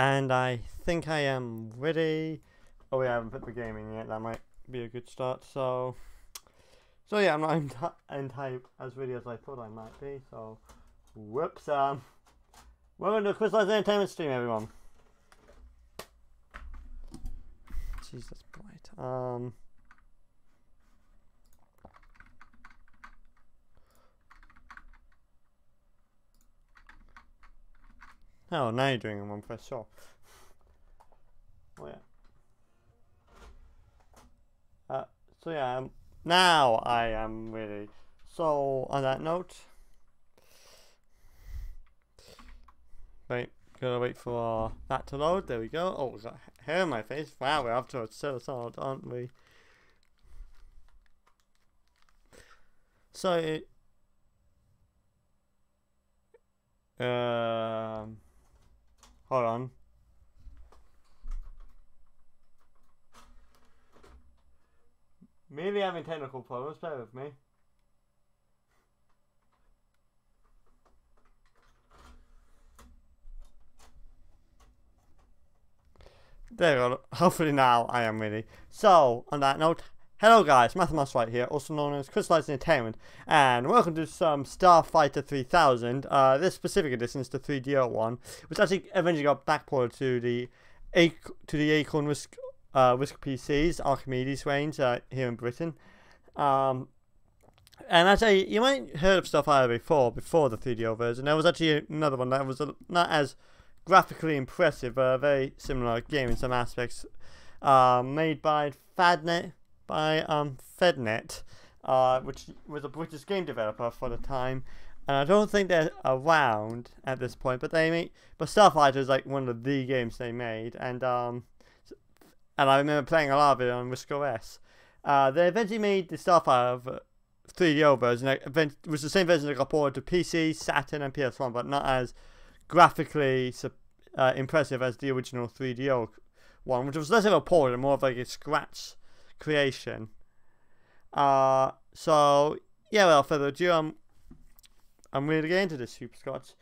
And I think I am ready. Oh, we haven't put the game in yet. That might be a good start. So, so yeah, I'm not in, type as ready as I thought I might be. So, whoops. Um, welcome to Chris Entertainment stream, everyone. Jesus, bright. Um. Oh, now you're doing it one press sure. Oh yeah. Uh, so yeah, um, now I am ready. So on that note, wait, gotta wait for that to load. There we go. Oh, we got hair in my face. Wow, we're to a slow start, aren't we? So, it, um. Hold on. Maybe having technical problems, bear with me. There. Hopefully now I am ready. So, on that note, Hello guys, Matthew Musselwhite here, also known as Crystallized Entertainment, and welcome to some Starfighter 3000. Uh, this specific edition is the 3DO one, which actually eventually got backported to the to the Acorn RISC uh, RISC PCs Archimedes range uh, here in Britain. Um, and actually, you might have heard of Starfighter before, before the 3DO version. There was actually another one that was not as graphically impressive, but a very similar game in some aspects, uh, made by Fadnet by um, FedNet, uh, which was a British game developer for the time. And I don't think they're around at this point, but they made, but Starfighter is like one of the games they made, and um, and I remember playing a lot of it on RISC OS. Uh, they eventually made the Starfighter 3DO version, it was the same version that got ported to PC, Saturn, and PS1, but not as graphically uh, impressive as the original 3DO one, which was less of a port and more of like a scratch creation. Uh, so, yeah, without further ado, I'm, I'm really getting into this Super Scotch.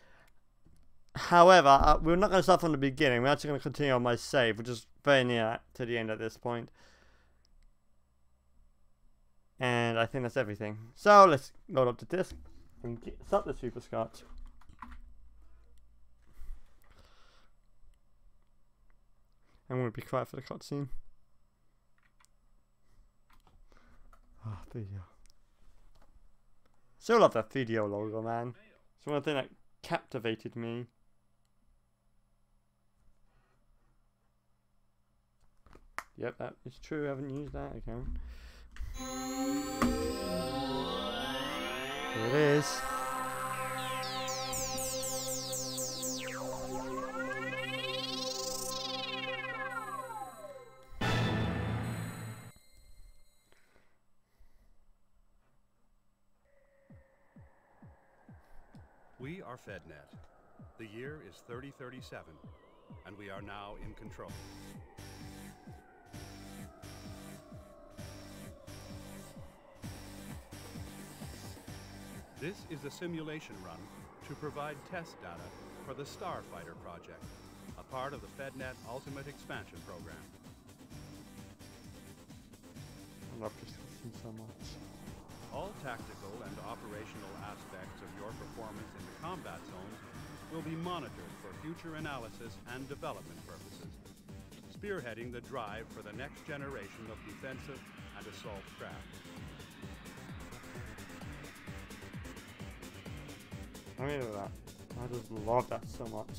However, uh, we're not going to start from the beginning. We're actually going to continue on my save, which is very near to the end at this point. And I think that's everything. So let's load up the disc and get, start the Super Scotch. I'm going to be quiet for the cutscene. Ah, video. Still love that video logo, man. It's one thing that captivated me. Yep, that is true. I haven't used that account. Here it is. Are FedNet. The year is 3037, and we are now in control. This is a simulation run to provide test data for the Starfighter project, a part of the FedNet Ultimate Expansion Program. I love this so much. All tactical and operational aspects of your performance in the combat zones will be monitored for future analysis and development purposes, spearheading the drive for the next generation of defensive and assault craft. I mean that. I just love that so much.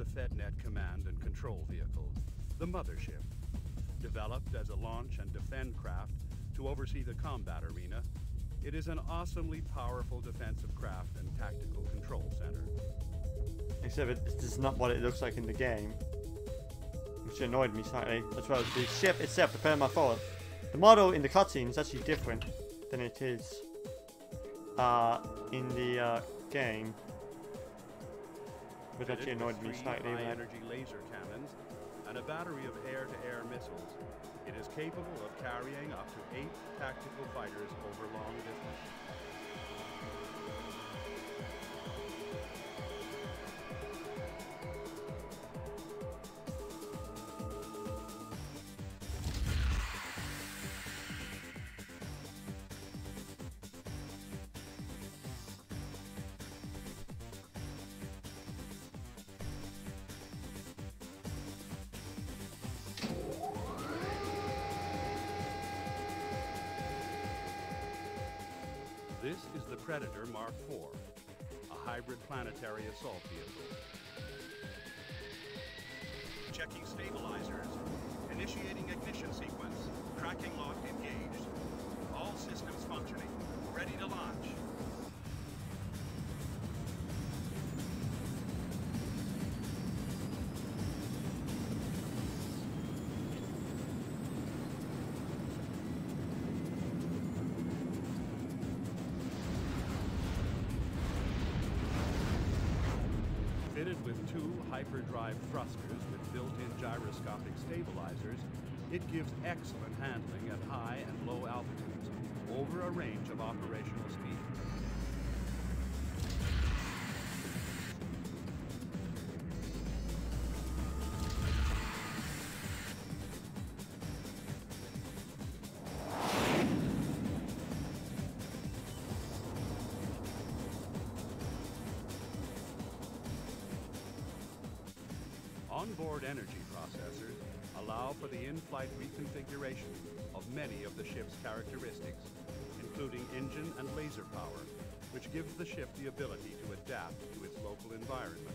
The FedNet command and control vehicle, the Mothership. Developed as a launch and defend craft to oversee the combat arena, it is an awesomely powerful defensive craft and tactical control center. Except it- it's not what it looks like in the game. Which annoyed me slightly, as well as the ship itself, the my thought. The model in the cutscene is actually different than it is uh, in the uh, game. Actually with annoyed me slightly. high-energy laser cannons and a battery of air-to-air missiles. It is capable of carrying up to eight tactical fighters over long distance. This is the Predator Mark IV, a hybrid planetary assault vehicle. Checking stabilizers. Initiating ignition sequence. Tracking lock engaged. All systems functioning. Ready to launch. Two hyperdrive thrusters with built-in gyroscopic stabilizers, it gives excellent handling at high and low altitudes over a range of operational Onboard energy processors allow for the in-flight reconfiguration of many of the ship's characteristics, including engine and laser power, which gives the ship the ability to adapt to its local environment.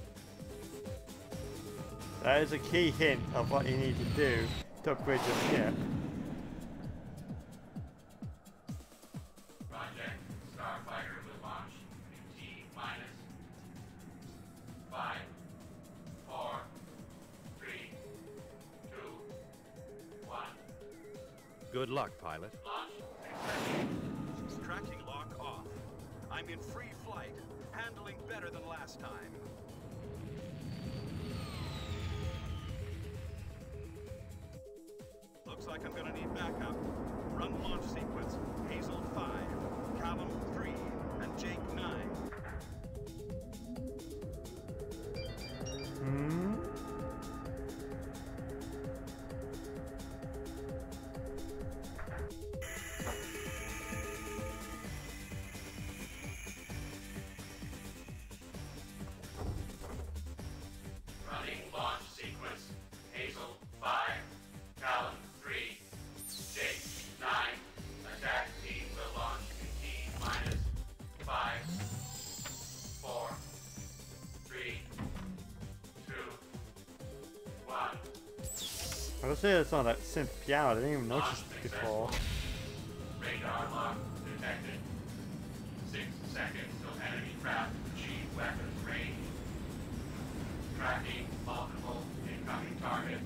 That is a key hint of what you need to do to upgrade your ship. I was saying it's not that synth piano, I didn't even notice it before. Radar lock detected. Six seconds till enemy craft achieve weapons range. Tracking multiple incoming targets.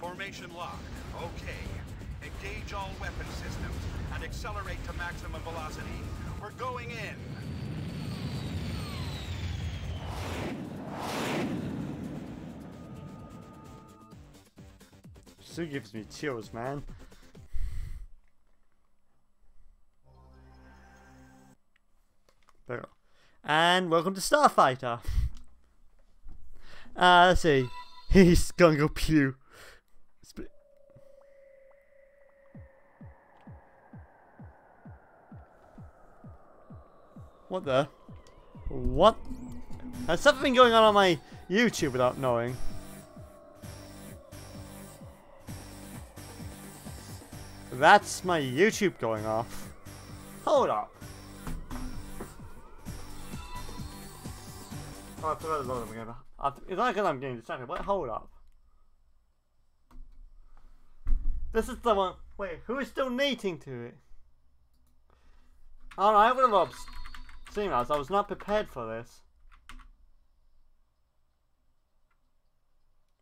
Formation lock. Okay. Engage all weapon systems and accelerate to maximum velocity. We're going in. Still gives me chills, man. And welcome to Starfighter. Uh, let's see. He's gonna go pew. What the? What? Has something going on on my YouTube without knowing? That's my YouTube going off. Hold up. Oh, I forgot to load them again. It's not because I'm getting distracted, but hold up. This is the one. Wait, who is donating to it? Alright, I have gonna lobster a lot of stream ads. I was not prepared for this.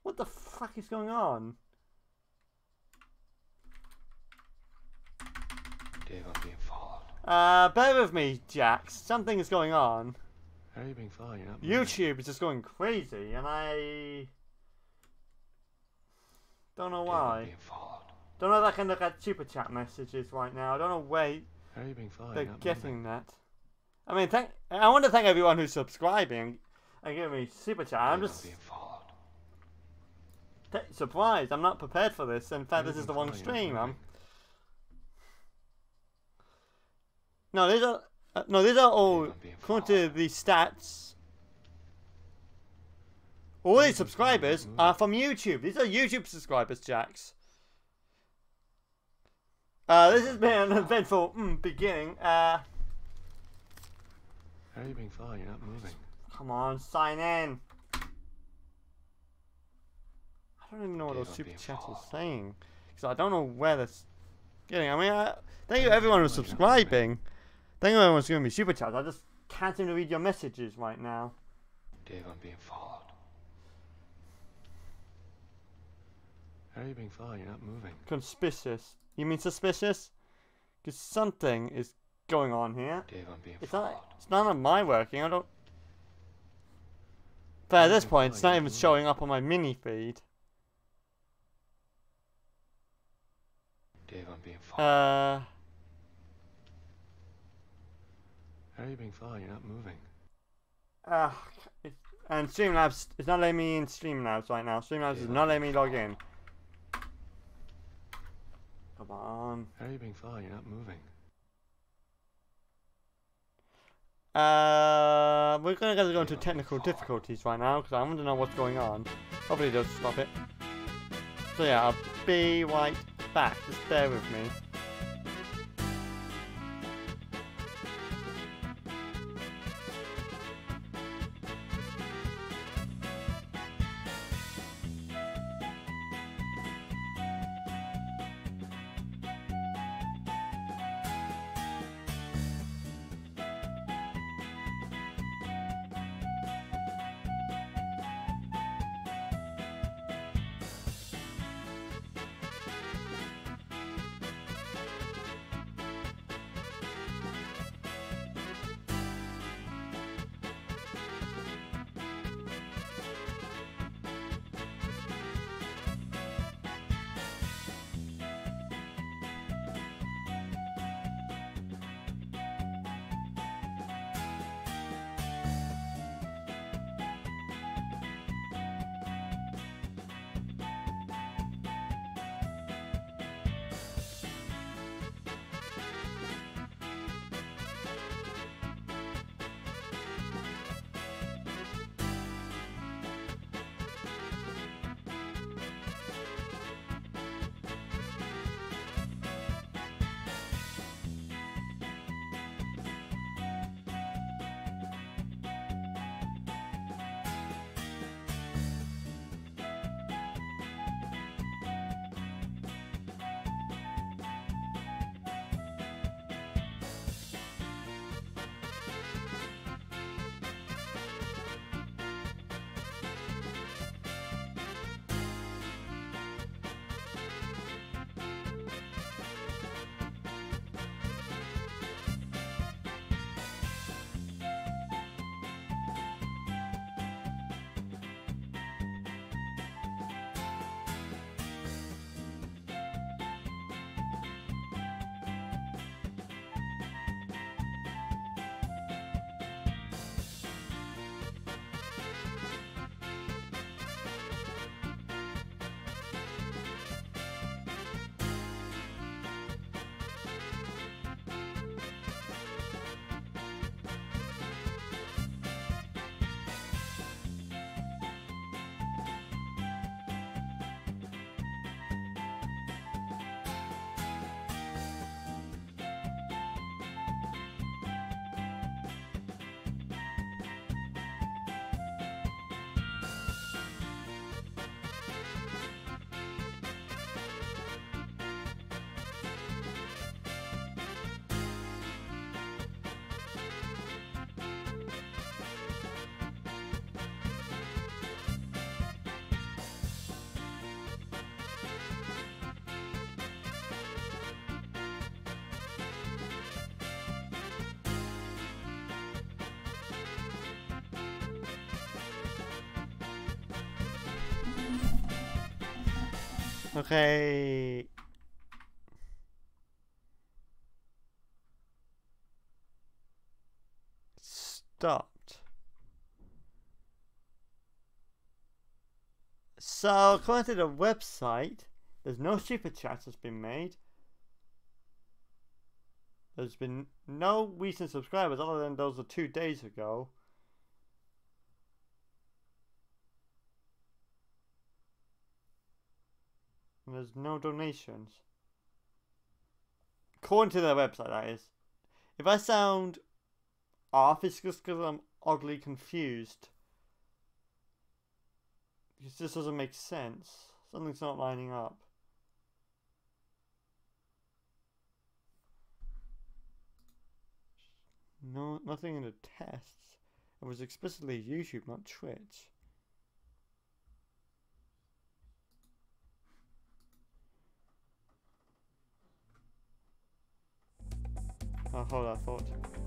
What the fuck is going on? Dave, I'm being followed. Uh, bear with me, Jax. Something is going on. How are you being followed? YouTube is just going crazy, and I don't know Dave, why. followed. Don't know if I can look at super chat messages right now. I don't know where How are you being followed? they're getting that. I mean, thank. I want to thank everyone who's subscribing and giving me super chat. I'm just surprised. I'm not prepared for this. In fact, this is the wrong forward, you're not stream. I'm. No, these are uh, no, these are all Dave, I'm being according to the stats. All these subscribers are from YouTube. These are YouTube subscribers, Jax. Uh, this has been an eventful mm, beginning. Uh, How are you being followed? You're not moving. come on, sign in. I don't even know what those super chats are saying. Because I don't know where this getting. I mean, I, thank you everyone who's subscribing. Thank you everyone who's giving me super chats. I just can't seem to read your messages right now. Dave, I'm being followed. How are you being followed? You're not moving. Conspicuous. You mean suspicious? Because something is going on here. Dave, I'm being It's followed. not. It's none of my working. I don't. But at this point, it's not even showing up on my mini feed. Dave, I'm being followed. Uh, How are you being followed? You're not moving. uh, and Streamlabs is not letting me in Streamlabs right now. Streamlabs is not letting me log in. Come on. How are you being followed? You're not moving. Uh, we're gonna go into technical difficulties right now because I want to know what's going on. Hopefully, they'll stop it. So yeah, I'll be right back. Just bear with me. Okay. Stopped. So, according to the website, there's no super chat that's been made. There's been no recent subscribers other than those of two days ago. No donations. According to their website, that is. If I sound off, it's just because I'm oddly confused. Because this doesn't make sense. Something's not lining up. No, nothing in the tests. It was explicitly YouTube, not Twitch. Oh, hold on, I thought.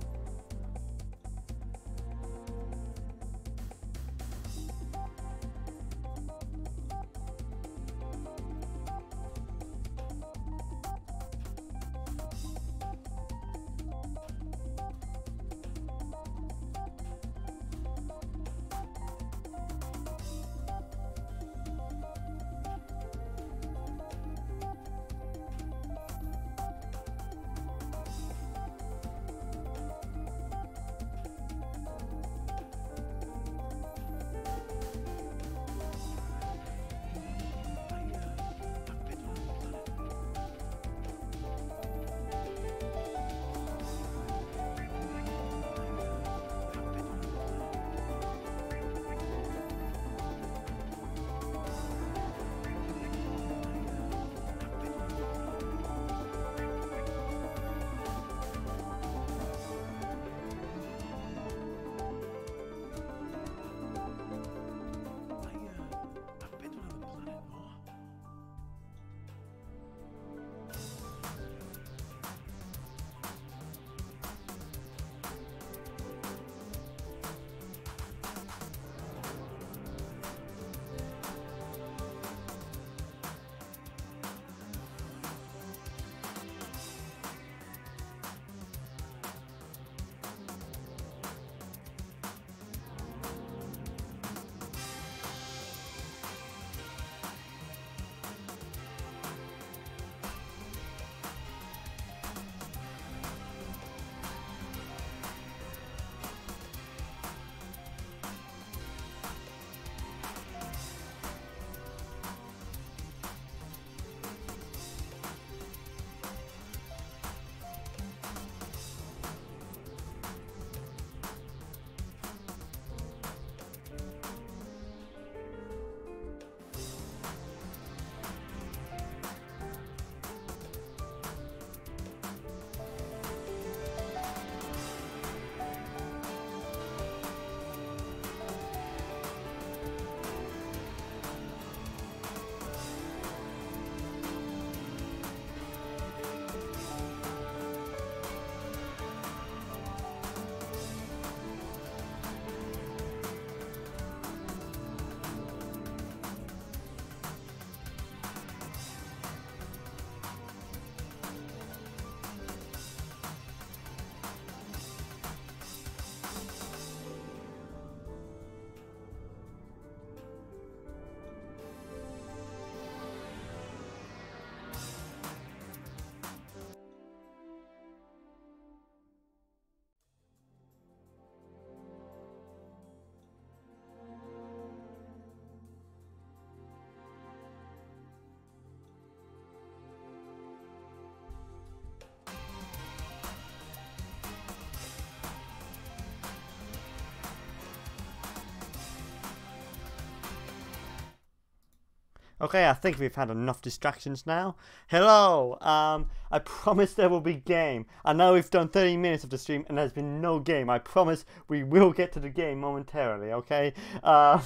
Okay, I think we've had enough distractions now. Hello, um, I promise there will be game. I know we've done 30 minutes of the stream and there's been no game. I promise we will get to the game momentarily, okay? Uh,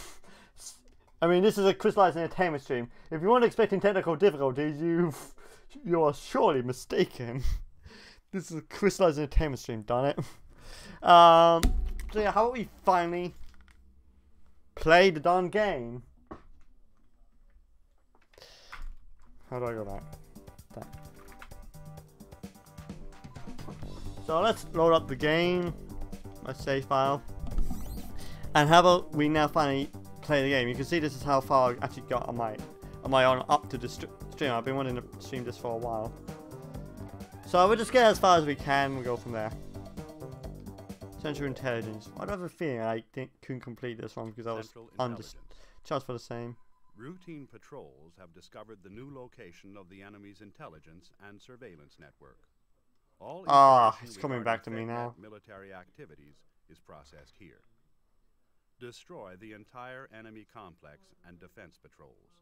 I mean, this is a crystallized entertainment stream. If you weren't expecting technical difficulties, you you are surely mistaken. this is a crystallized entertainment stream, darn it. Um, so yeah, how about we finally play the darn game? How do I go back? That. So let's load up the game, my save file. And how about we now finally play the game? You can see this is how far I actually got on my on my own up to the stream. I've been wanting to stream this for a while. So we'll just get as far as we can. We'll go from there. Central Intelligence. I have a feeling I think couldn't complete this one because I was Central on Intelligence. just for the same. Routine patrols have discovered the new location of the enemy's intelligence and surveillance network. All Ah, it's coming back to me now. Military activities is processed here. Destroy the entire enemy complex and defense patrols.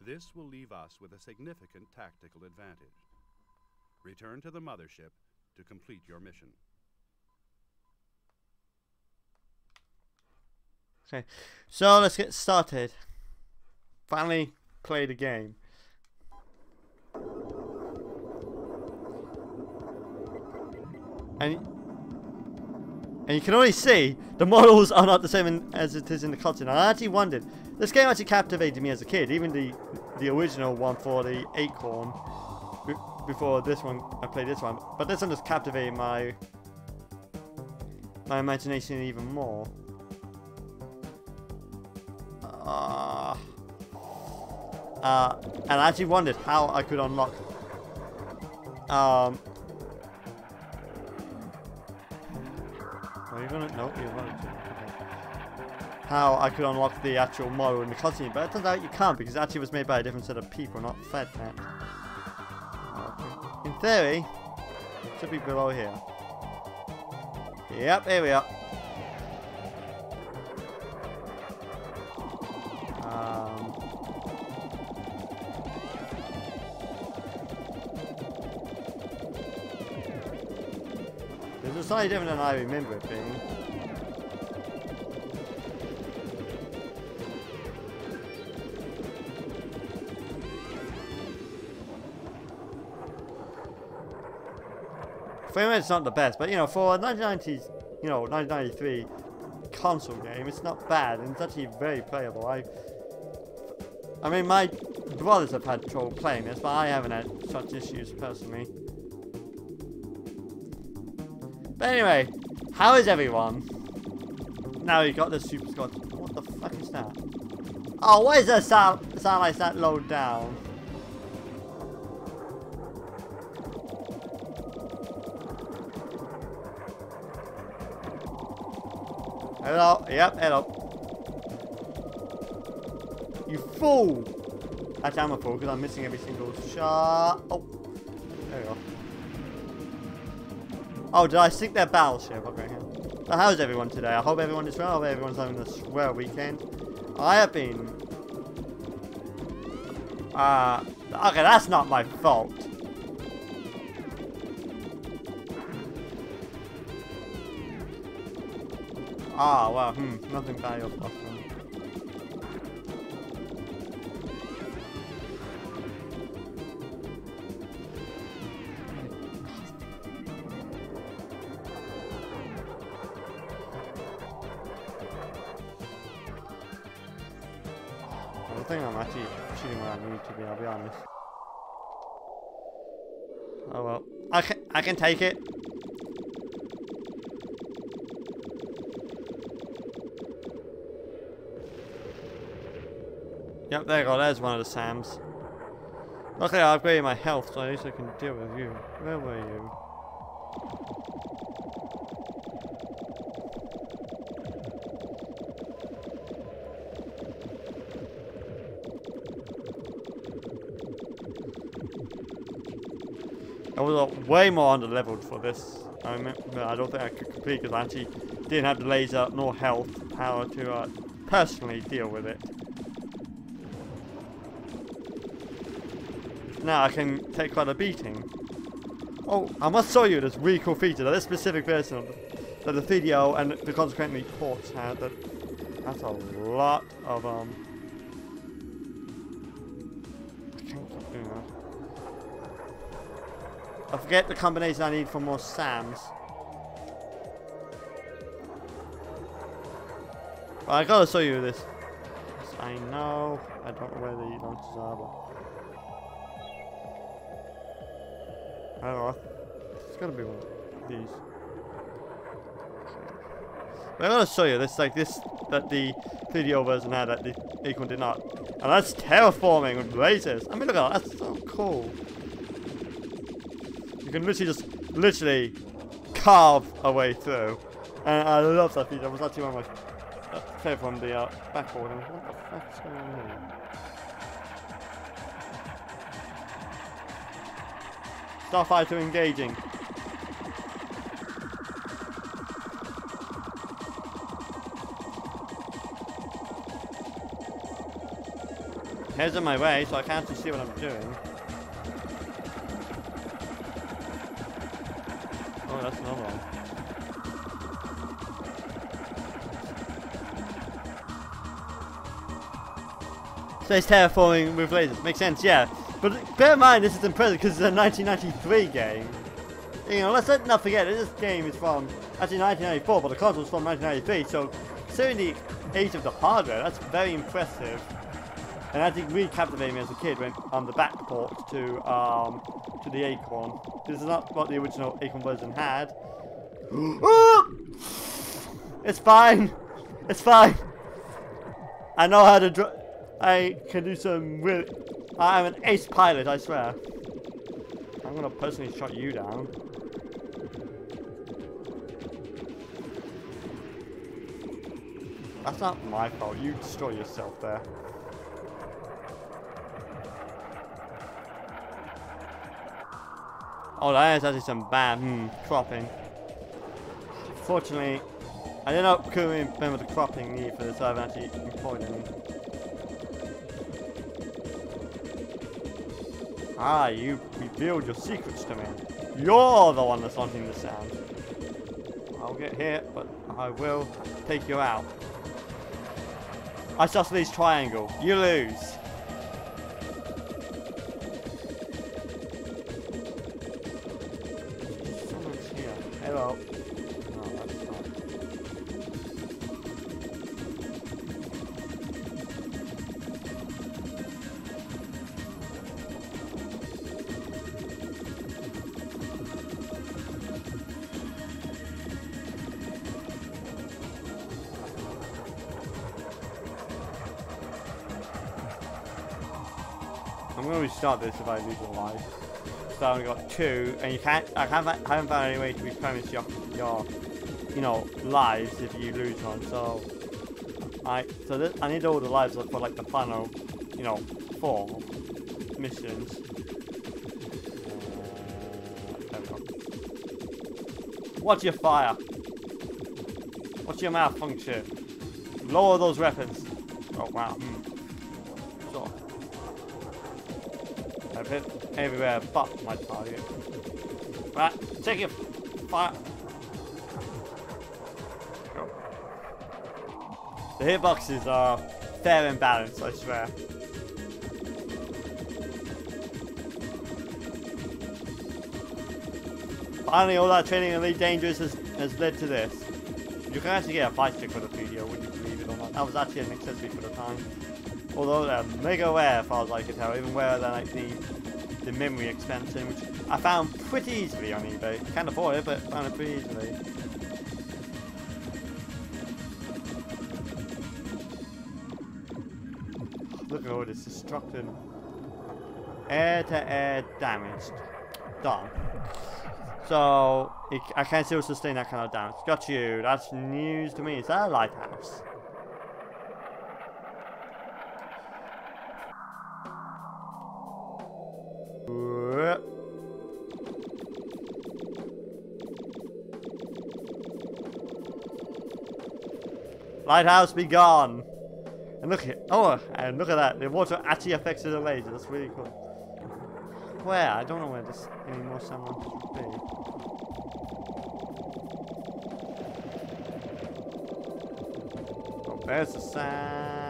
This will leave us with a significant tactical advantage. Return to the mothership to complete your mission. Okay, so let's get started. Finally, play the game. And, and you can already see the models are not the same in, as it is in the cutscene. I actually wondered. This game actually captivated me as a kid, even the the original one for the Acorn. Before this one, I played this one, but this one just captivated my my imagination even more. Uh, uh, and I actually wondered how I could unlock. Um. Are you gonna? No, you're running to. Okay. How I could unlock the actual model in the cutscene, but it turns out you can't because it actually was made by a different set of people, not FedNet. Okay. In theory, it should be below here. Yep, here we are. Slightly different than I remember it being. Frame rate's not the best, but you know, for a 1990s, you know, 1993 console game, it's not bad, and it's actually very playable. I I mean, my brothers have had trouble playing this, but I haven't had such issues personally. But anyway, how is everyone? Now you got the super scotch. What the fuck is that? Oh, why does that sound, sound like that low down? Hello, yep, hello. You fool! Actually, I'm a fool because I'm missing every single shot. Oh, Oh, did I sink their battleship? Okay. So how's everyone today? I hope everyone is well. I hope everyone's having a swell weekend. I have been... Uh, okay, that's not my fault. Ah, well, hmm, nothing fault. Can, take it. Yep, there you go, there's one of the Sams. Luckily I've upgraded my health, so at least I can deal with you. Where were you? Was way more under leveled for this. I but I don't think I could complete because I actually didn't have the laser nor health power to uh, personally deal with it. Now I can take quite a beating. Oh, I must show you this really cool feature that this specific version of the, that the 3DO and the consequently ports had. That that's a lot of um. I forget the combination I need for more Sams. But I gotta show you this. I know. I don't know where the launchers are, but. I don't know. It's gotta be one of these. But I'm gonna show you this, like this, that the 3DO version had that the Acorn did not. And that's terraforming with lasers. I mean, look at that. That's so cool. You can literally just, literally carve a way through. And I love that feature. It was actually one of my uh, favorite from the uh, back port. And what the fuck's going on here? Starfighter engaging. Heads in my way, so I can't see what I'm doing. That's another one. So it's terraforming with lasers. Makes sense, yeah. But bear in mind, this is impressive because it's a 1993 game. You know, let's not forget that this game is from actually 1994, but the console console's from 1993. So, considering the age of the hardware, that's very impressive. And I think really captivated me as a kid when on the back port to um to the Acorn. This is not what the original Acorn version had. it's fine. It's fine. I know how to dr- I can do some really. I'm an ace pilot, I swear. I'm gonna personally shut you down. That's not my fault. You destroy yourself there. Oh, that is actually some bad hmm, cropping. Fortunately, I did not remember the cropping need for this, so I haven't actually employed any. Ah, you revealed your secrets to me. You're the one that's wanting the sound. I'll get hit, but I will take you out. Isosceles triangle. You lose. I'm restart this if I lose a life. So I only got two, and you can't. I haven't. Haven't found any way to replenish your your, you know, lives if you lose one. So I so this, I need all the lives for like the final, you know, four missions. Uh. Watch your fire. Watch your malfunction. Lower those weapons. Oh wow. Everywhere but my target. Right, take your fire. The hitboxes are fair and balanced, I swear. Finally, all that training in Elite Dangerous has, has led to this. You can actually get a fight stick for the 3DO, would you believe it or not? That was actually an accessory for the time. Although they're mega rare, as far as I can tell, even rarer than like the the memory expansion, which I found pretty easily on eBay. Can't afford it, but found it pretty easily. Look at all this destruction. Air to air damaged. Done. So, it, I can't still sustain that kind of damage. Got you. That's news to me. Is that a lighthouse? Uh. Lighthouse be gone. And look at oh, and look at that. The water actually affects the laser. That's really cool. Where? I don't know where this any more someone should be. Oh, there's the sand.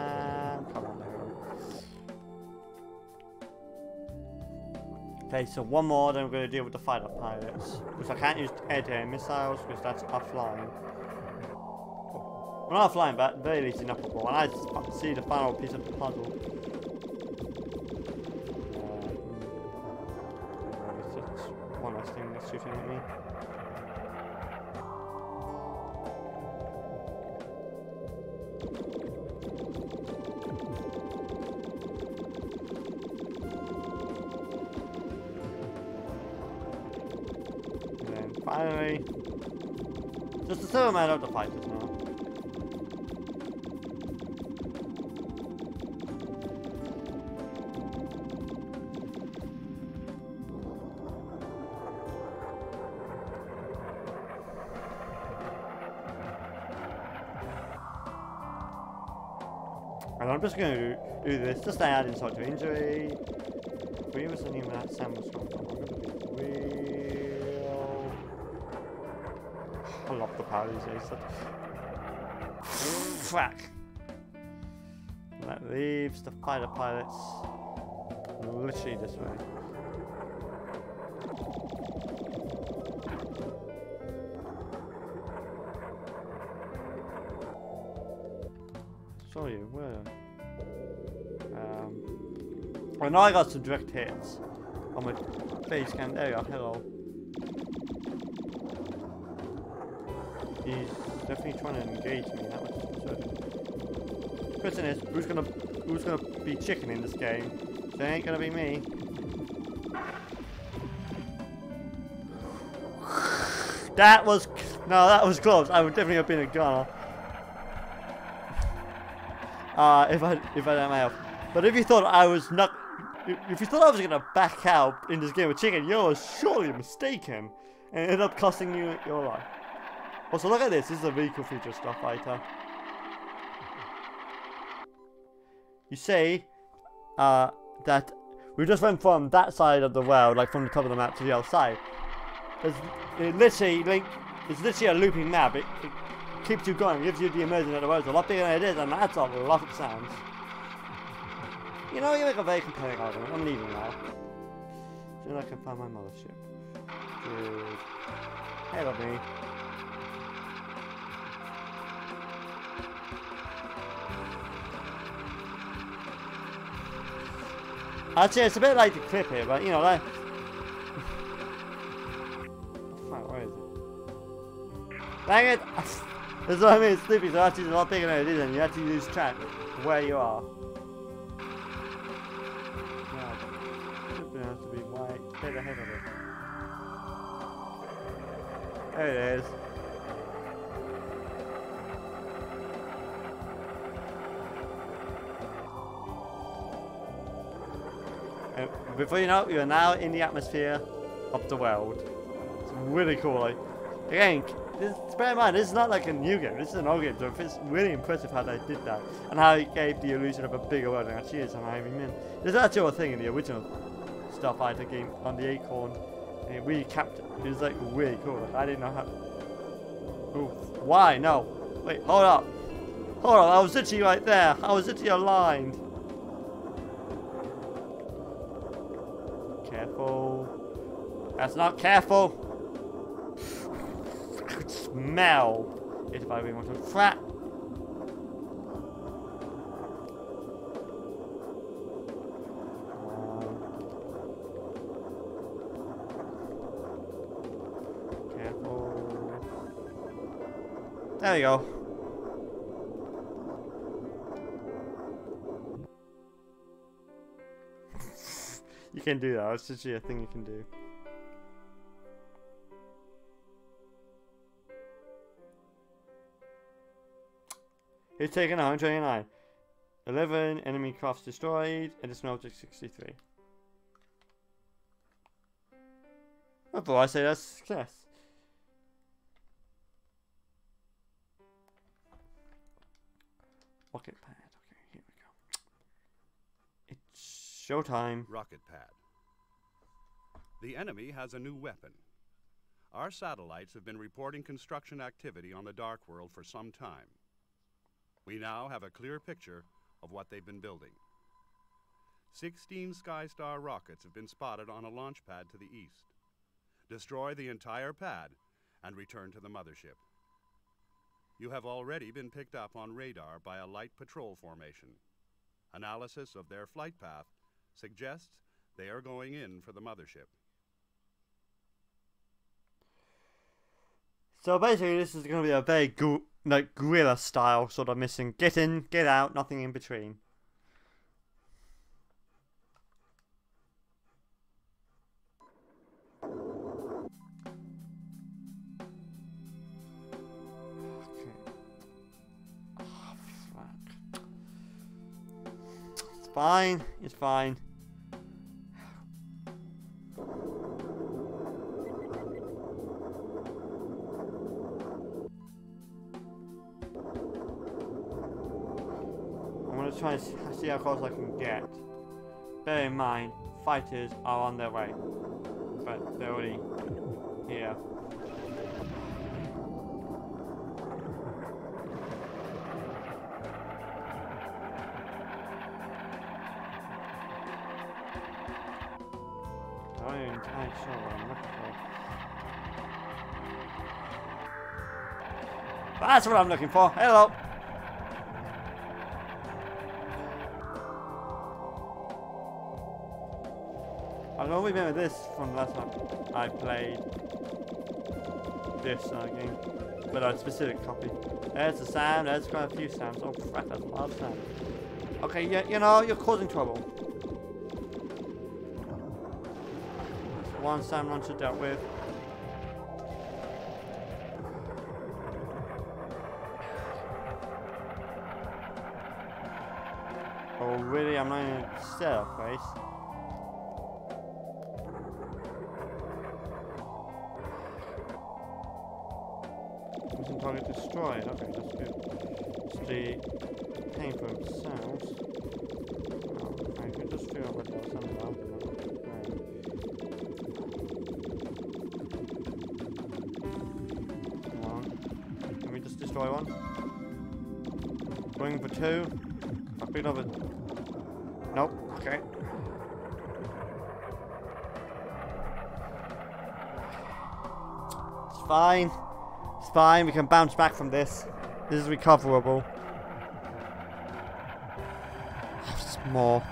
Okay, so one more, then we're going to deal with the fighter pilots. Because I can't use air-to-air missiles, because that's offline. Well, not offline, but very least inoperable. And I see the final piece of the puzzle. Uh, hmm. Where is it? One I shooting at me. Finally, just a certain amount of the fighters now. And I'm just going to do this just to add insult to injury. Where was the name Sam was Power these days. Fuck. That leaves the fighter pilots literally this way. You, where? Um, well, I got some direct hits on my face cam. There you are, hello. Definitely trying to engage me, that was for certain. Question is, who's gonna who's gonna be chicken in this game? It ain't gonna be me. That was no, that was close. I would definitely have been a gunner. Uh, if I if I don't have. But if you thought I was not, if you thought I was gonna back out in this game of chicken, you're surely mistaken, and end up costing you your life. Also, look at this. This is a cool feature, Starfighter. You see, uh, that we just went from that side of the world, like from the top of the map, to the other side. There's, it literally. It's literally a looping map. It, it keeps you going, gives you the immersion that the world's a lot bigger than it is, and that's a lot of sounds. You know, you make a very compelling argument. I'm leaving now. Soon I can find my mothership. Good. Help me. Actually, it's a bit like the clip here, but you know, like. Fuck, where is it? Dang it! That's what I mean, Sleepy, so actually it's a lot bigger than it is, and you have to lose track of where you are. Yeah, Sleepy has to be right dead ahead of it. There it is. Before you know it, you're now in the atmosphere of the world. It's really cool. Like, again, this, bear in mind, this is not like a new game. This is an old game, so it's really impressive how they did that and how it gave the illusion of a bigger world than actually is. And I mean, there's actually a thing in the original Starfighter game on the Acorn. And it really kept it. It was like really cool. Like, I didn't know how. Ooh, why? No. Wait, hold up. Hold on, I was literally right there. I was literally aligned. Careful. That's not careful. I could smell it if I really wanted. Careful. There you go. You can do that. It's literally a thing you can do. He's taken 129. 11 enemy crafts destroyed. Additional object 63. Oh, I say that's success. Rocket pad. Okay, here we go. It's showtime. Rocket pad. The enemy has a new weapon. Our satellites have been reporting construction activity on the Dark World for some time. We now have a clear picture of what they've been building. 16 Skystar rockets have been spotted on a launch pad to the east. Destroy the entire pad and return to the mothership. You have already been picked up on radar by a light patrol formation. Analysis of their flight path suggests they are going in for the mothership. So basically, this is going to be a very like guerrilla style sort of mission: get in, get out, nothing in between. Fine. It's fine. I'm gonna try and see how close I can get. Bear in mind, fighters are on their way. But they're already here. That's what I'm looking for. Hello. I don't remember this from last time I played this uh, game, but a specific copy. There's a sound, there's quite a few sounds. Oh crap, that's a lot of sound. Okay, yeah, you know, you're causing trouble. One Sam launcher dealt with. Setup place. Mission target destroyed. Okay, that's good. It's the pain for themselves. Oh, I just figure what that we just destroy one? Going for two. I picked up it. Nope. Okay. It's fine. It's fine, we can bounce back from this. This is recoverable. Oh, There's more.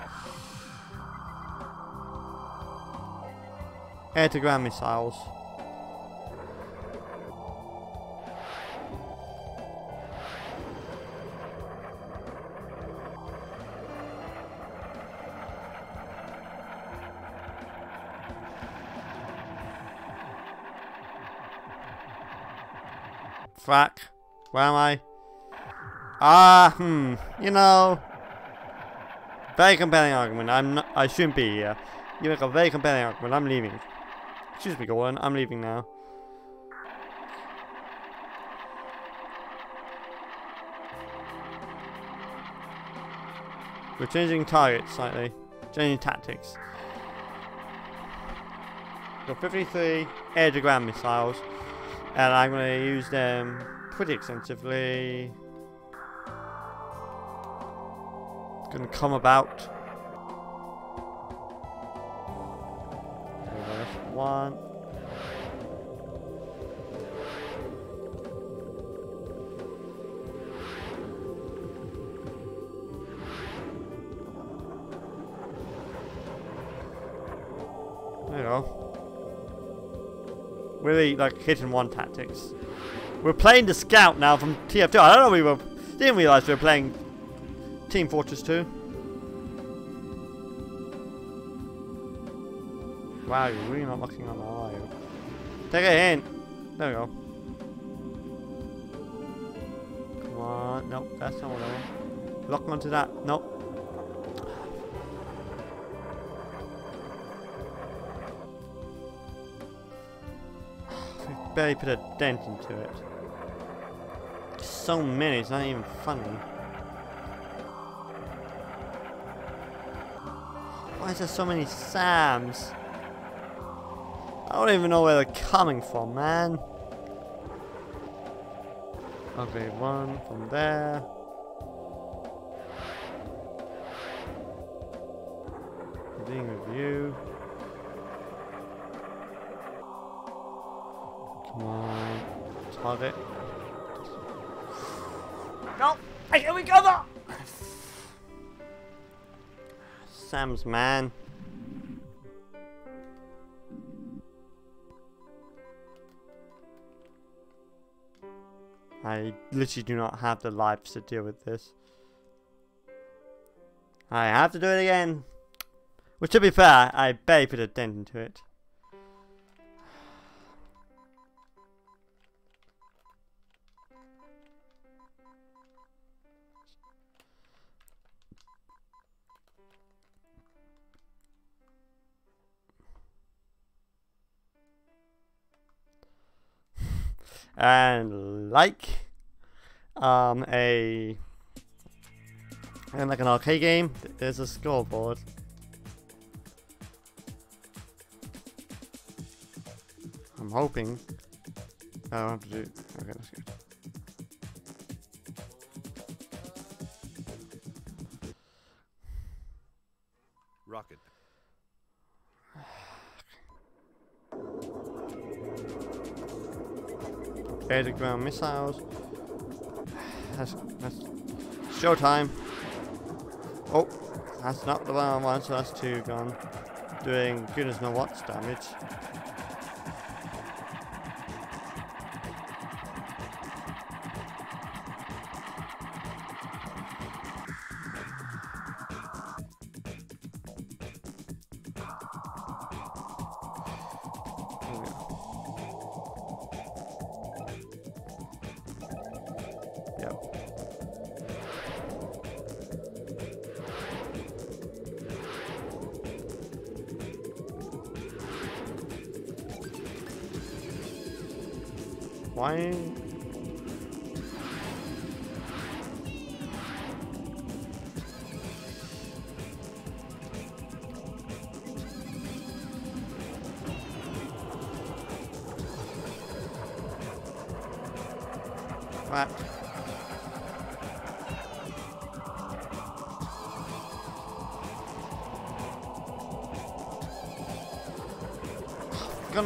Air to ground missiles. Where am I? Ah, hmm. You know. Very compelling argument. I'm not. I shouldn't be here. You make a very compelling argument. I'm leaving. Excuse me, Gordon. I'm leaving now. We're changing targets slightly. Changing tactics. Got 53 air to ground missiles and I'm going to use them pretty extensively. It's going to come about. One. There you go really like hit and one tactics. We're playing the scout now from TF2. I don't know we were didn't realize we were playing Team Fortress 2. Wow, you're really not looking on the eye. Take a hint. There we go. Come on. Nope, that's not what I want. Lock onto that. Nope. Barely put a dent into it. So many, it's not even funny. Why is there so many Sams? I don't even know where they're coming from, man. Okay, one from there. Being review. Come Target. No! Here we go though! Sam's man. I literally do not have the lives to deal with this. I have to do it again. Which to be fair, I barely put a dent into it. And like um a and like an arcade game there's a scoreboard I'm hoping I don't have to do okay that's good Rocket. Air ground missiles. That's that's showtime. Oh that's not the one one so that's two gone. Doing goodness know what's damage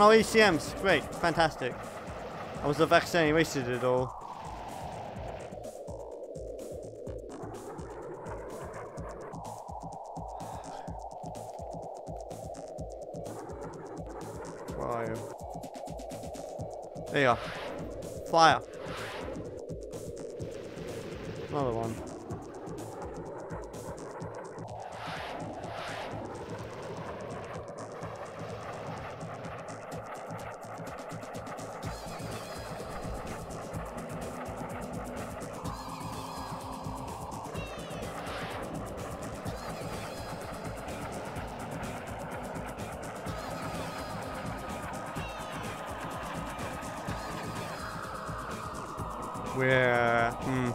no ECMs. Great. Fantastic. I was the vaccine. wasted it all. Where are you? There you are. Flyer. Another one. Where? Hmm.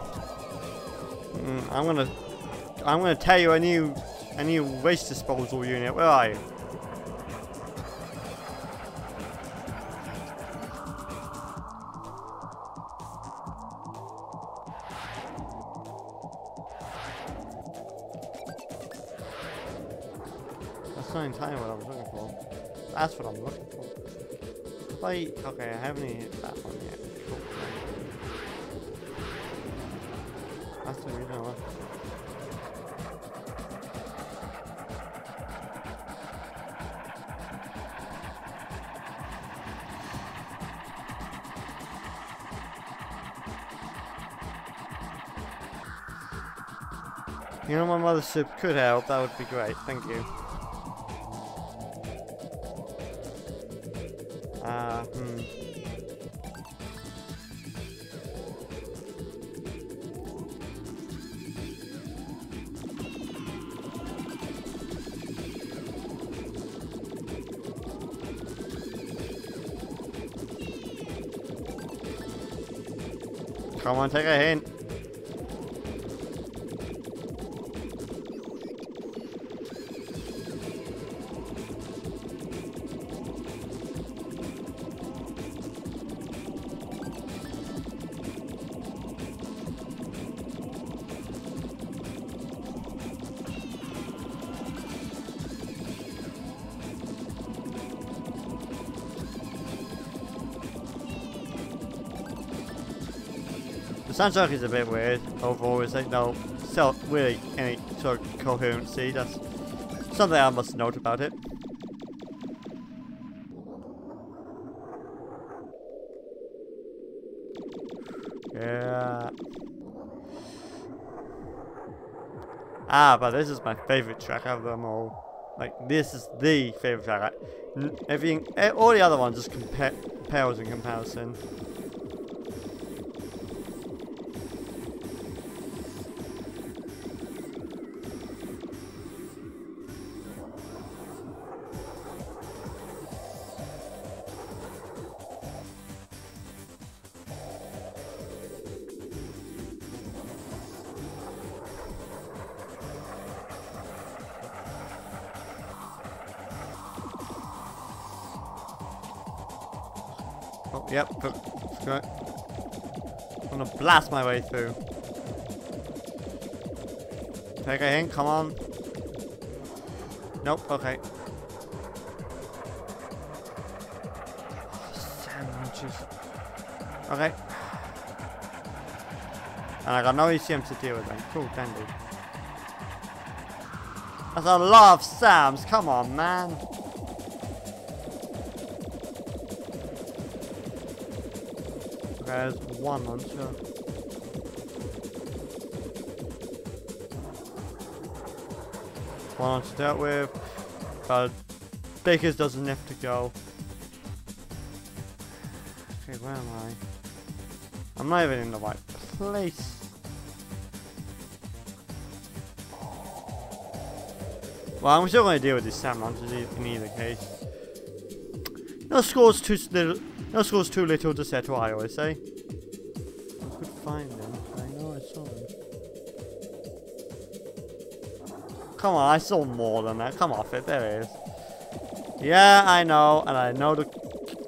Mm, I'm gonna, I'm gonna tell you a new, a new waste disposal unit. Where are you? You know, my mothership could help. That would be great. Thank you. Uh, hmm. Come on, take a hint. Soundtrack is a bit weird overall. There's like no so really any sort of coherency. That's something I must note about it. Yeah. Ah, but this is my favorite track of them all. Like, this is the favorite track. Everything, eh, all the other ones just compare pales in comparison. Blast my way through. Take a hint, come on. Nope, okay. Sandwiches. Okay. And I got no ECM to deal with them. Cool, dandy. That's a lot of Sams, come on, man. Okay, There's one launcher. One launcher dealt with. But Baker's doesn't have to go. Okay, where am I? I'm not even in the right place. Well, I'm still going to deal with these Sam e- in either case. No score's too little. No score's too little to settle. I always say. Eh? Come on, I saw more than that. Come off it. There it is. Yeah, I know, and I know the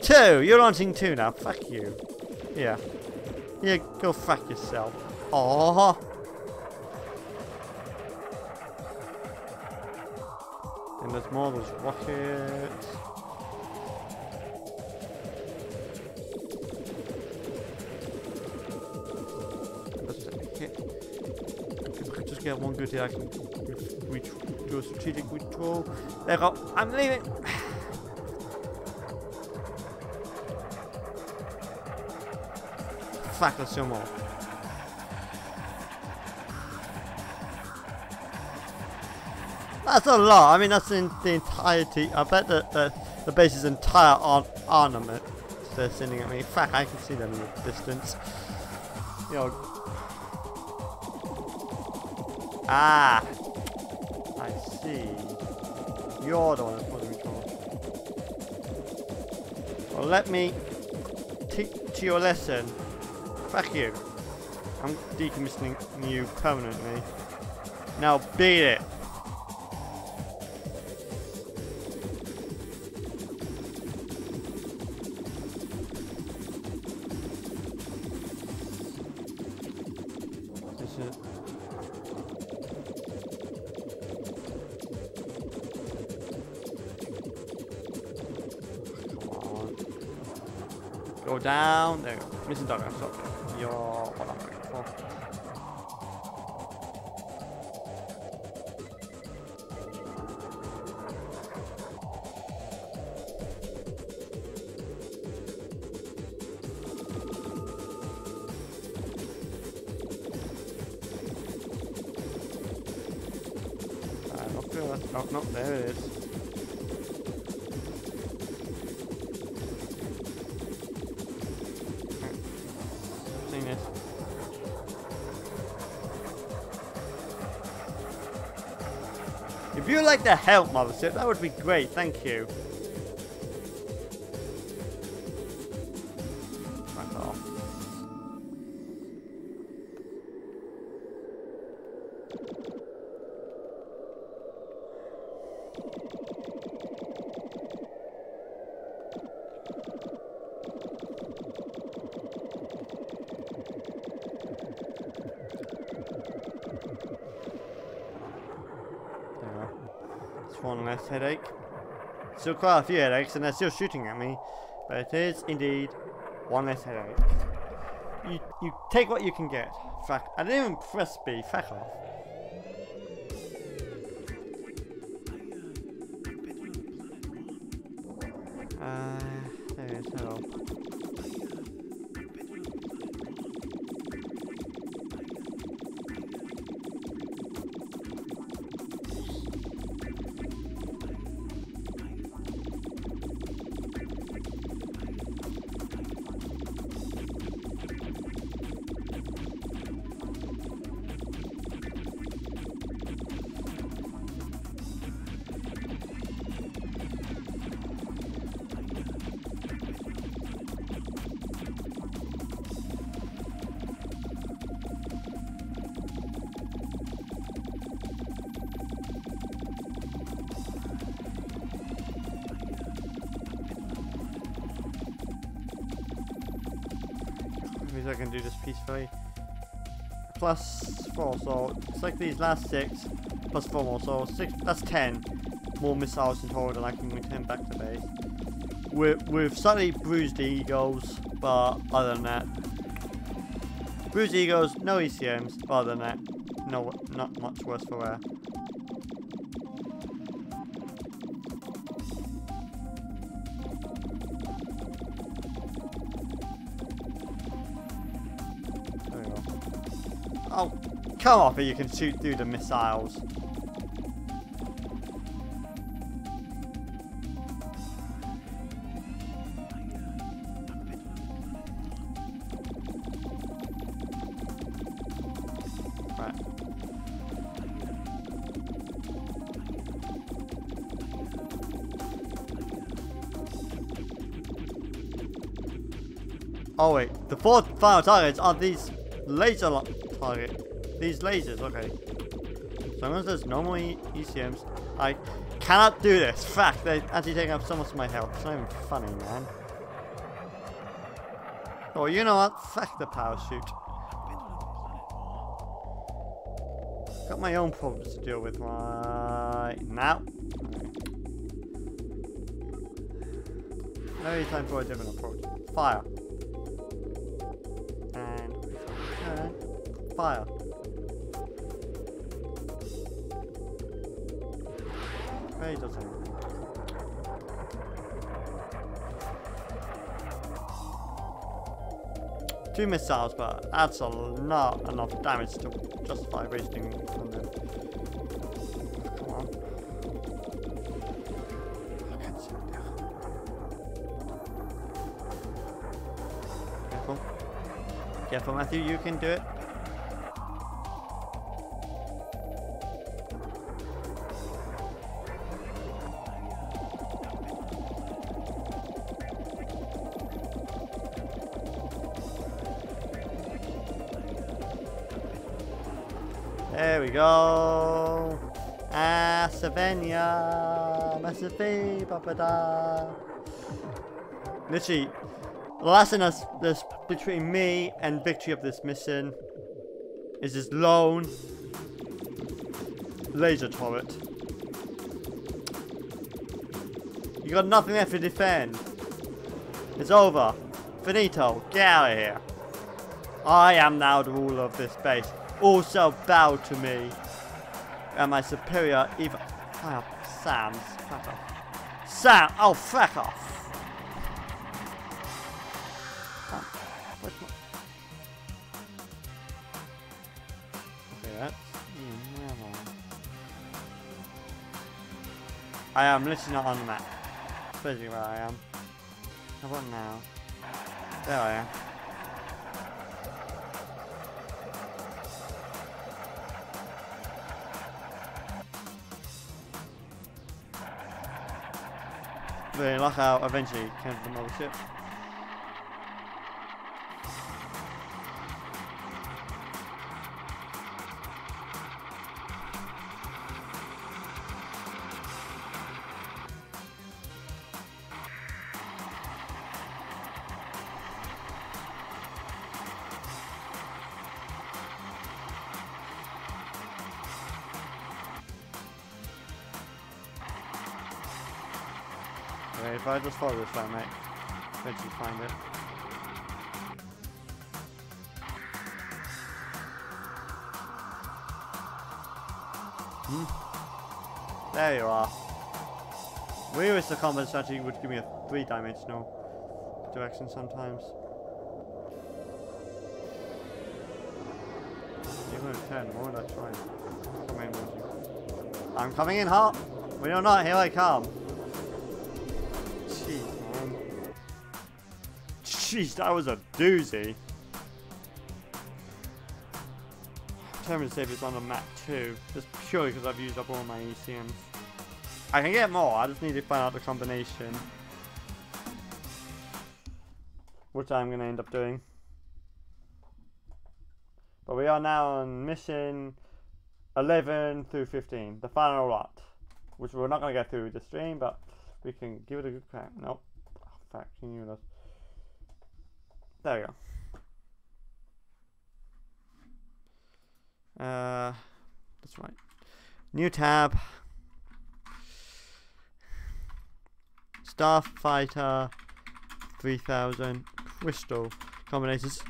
two. You're launching two now. Fuck you. Yeah. Yeah, go fuck yourself. Oh. And there's more of those rockets. Just get one good hit, I can do a strategic withdrawal. There you go. I'm leaving. Fuck, there's still. That's a lot. I mean, that's in the entirety. I bet that the, the base's entire ar armament they're sending at me. In fact, I can see them in the distance. You know. Ah! Well, let me teach you a lesson. Fuck you. I'm decommissioning you permanently. Now beat it. Help, Mothership, that would be great. Thank you. Still quite a few headaches, and they're still shooting at me. But it is indeed one less headache. You you take what you can get. Fuck. I didn't even press B. Fuck off. Like these last six plus four more, so six. That's ten more missiles in total than I can return back to base. With with slightly bruised egos, but other than that, bruised egos, no ECMs. But other than that, no, not much worse for wear. Oh, come off it, you can shoot through the missiles. Oh wait, the fourth final targets are these laser lo- target. These lasers, okay. So long as there's no more e ECMs, I cannot do this. Fuck, they're actually taking up so much of my health. It's not even funny, man. Oh, you know what? Fuck the parachute. Got my own problems to deal with right now. Maybe time for a different approach. Fire. And uh, Two missiles, but that's a not enough damage to justify wasting them. On. Now. Careful. Careful, Matthew, you can do it. Literally, the last thing that's, that's between me and victory of this mission is this lone laser turret. You got nothing left to defend. It's over. Finito, get out of here. I am now the ruler of this base. Also bow to me. And my superior, even. Oh, Sam, fuck off. Sam, oh, fuck off. I am literally not on the map. Basically where I am. How about now? There I am. They lock out eventually came from another ship. Just follow this way, mate, eventually find it. Hmm. There you are. We the combat strategy would give me a three-dimensional direction sometimes. You're to turn, I try? Come in, you? I'm coming in hot! We are not, here I come! Jeez, that was a doozy. Determined to see if it's on the map too, just purely because I've used up all my ECMs. I can get more, I just need to find out the combination. Which I'm going to end up doing. But we are now on mission 11 through 15, the final lot. Which we're not going to get through with the stream, but we can give it a good crack. Nope. Oh, fuck, you? There we go. Uh, that's right. New tab. Starfighter 3000 crystal combinations.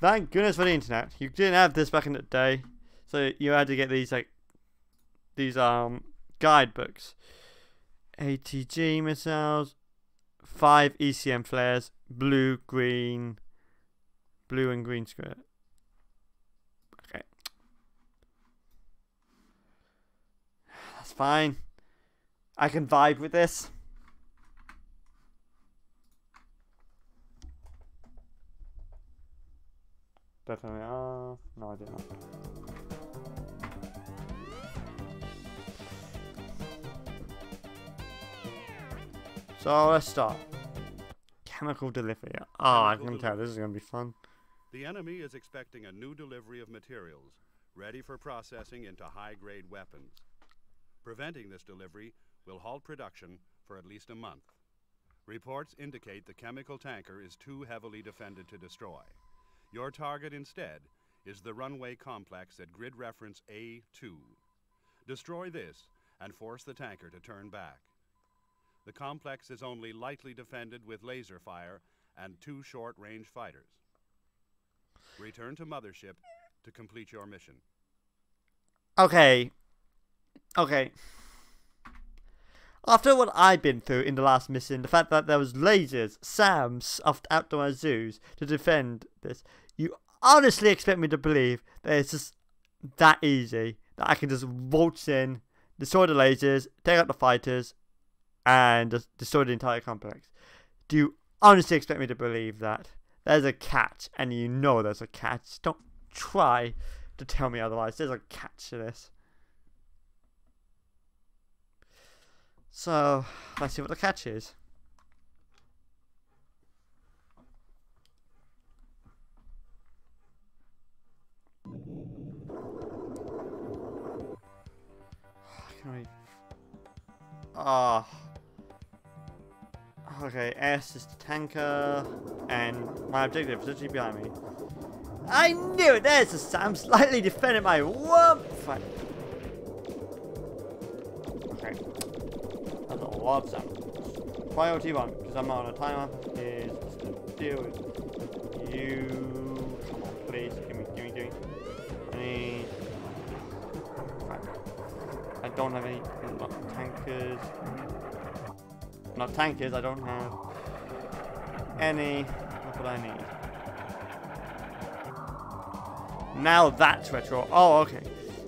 Thank goodness for the internet. You didn't have this back in the day, so you had to get these like these um guidebooks. ATG missiles, five ECM flares, blue, green, blue and green skirt. Okay, that's fine. I can vibe with this. Definitely off. No, I did not. So let's start. Chemical delivery. Oh, I can tell this is gonna be fun. The enemy is expecting a new delivery of materials, ready for processing into high-grade weapons. Preventing this delivery will halt production for at least a month. Reports indicate the chemical tanker is too heavily defended to destroy. Your target instead is the runway complex at grid reference A2. Destroy this and force the tanker to turn back. The complex is only lightly defended with laser fire and two short-range fighters. Return to Mothership to complete your mission. Okay. Okay. After what I've been through in the last mission, the fact that there was lasers, SAMs of outdoor zoos to defend this, you honestly expect me to believe that it's just that easy that I can just waltz in, destroy the lasers, take out the fighters, and destroy the entire complex. Do you honestly expect me to believe that? There's a catch, and you know there's a catch. Don't try to tell me otherwise. There's a catch to this. So, let's see what the catch is. Can we... Ah. Okay, S is the tanker, and my objective is literally behind me. I knew it! There's the Sam slightly defending my one fight. Okay. That's a lot of Sam. Priority one, because I'm not on a timer, is to deal with you. Come on, please. Give me, give me, give me. Any. Crap. I don't have any tankers. Not tankers, I don't have any. What I need? Now that's retro. Oh, okay.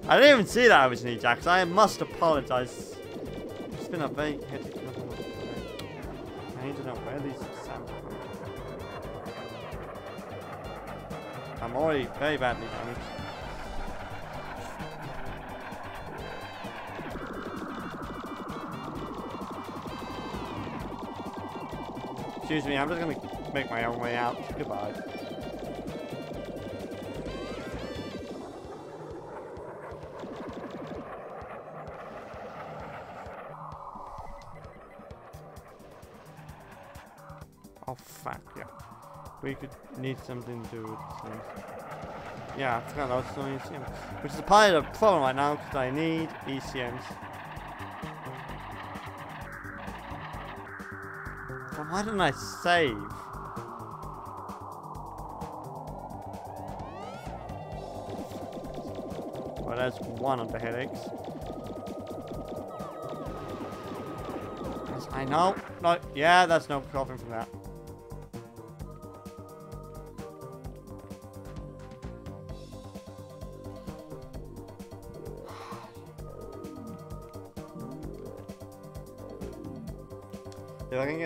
I didn't even see that I was in Ajax. I must apologize. It's been a very of days. I need to know where these from. I'm already very badly damaged. Excuse me, I'm just gonna make my own way out. Goodbye. Oh fuck yeah. We could need something to do with. Yeah, I forgot I was doing ECM. Which is part of the problem right now because I need ECMs. Why didn't I save? Well, that's one of the headaches. Yes, I know. No, yeah, that's no problem from that.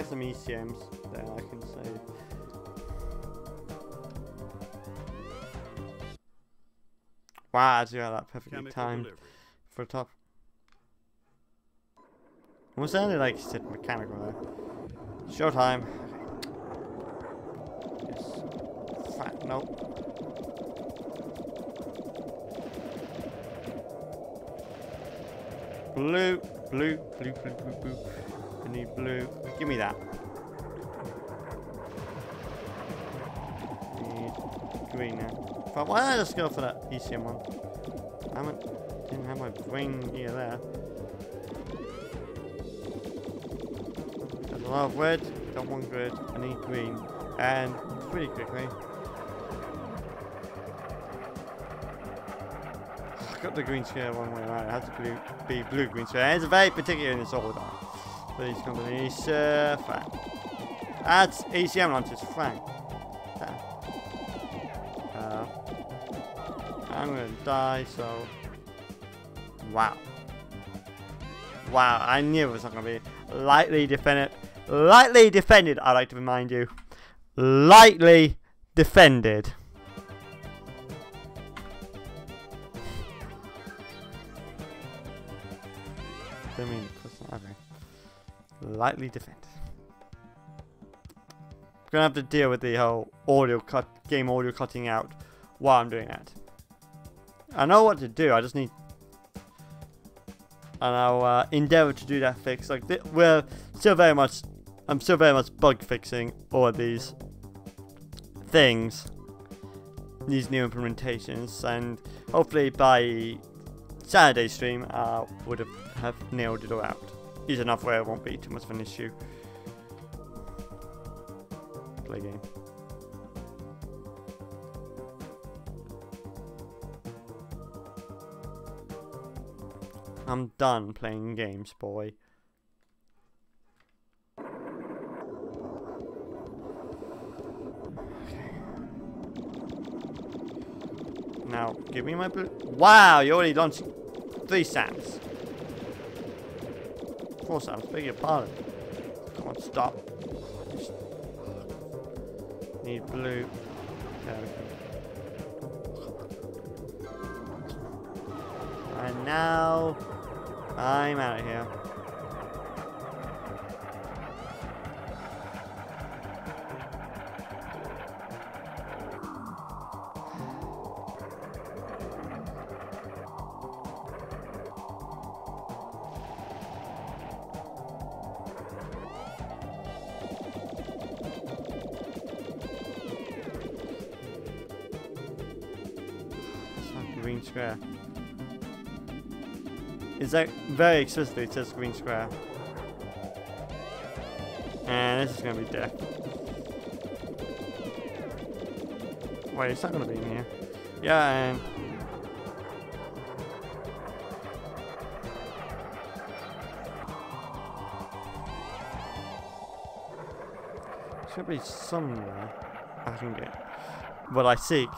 Some ECMs, then I can save. Wow, I actually got that perfectly Chemical timed delivery. for the top. Almost sounded like you said mechanical there. Showtime. Yes. Fat, nope. Blue, blue, blue, blue, blue, blue. I need blue. Give me that. Need green now. Why don't I just go for that ECM one? Damn it. Didn't have my green gear there. A lot of red. Don't want red. I need green. And pretty quickly. I got the green square one way around. It has to be blue green. And it's very particular in this order. Please companies. Uh, Frank. That's ECM launches. Frank. Uh, I'm gonna die, so. Wow. Wow, I knew it was not gonna be lightly defended. Lightly defended, I like to remind you. Lightly defended. Lightly defended. Gonna have to deal with the whole audio cut, game audio cutting out while I'm doing that. I know what to do. I just need, and I'll uh, endeavor to do that fix. Like we're still very much, I'm still very much bug fixing all of these things, these new implementations, and hopefully by Saturday stream I would have have nailed it all out. Easy enough where it won't be too much of an issue. Play game. I'm done playing games, boy. Now, give me my blue. Wow, you already launched three Sams. Four Sams, beg your pardon. Come on, stop. Just need blue. There we go. And now, I'm out of here. It's like very explicitly it says green square. And this is gonna be death. Wait, it's not gonna be in here. Yeah, and should be somewhere I can get what I seek.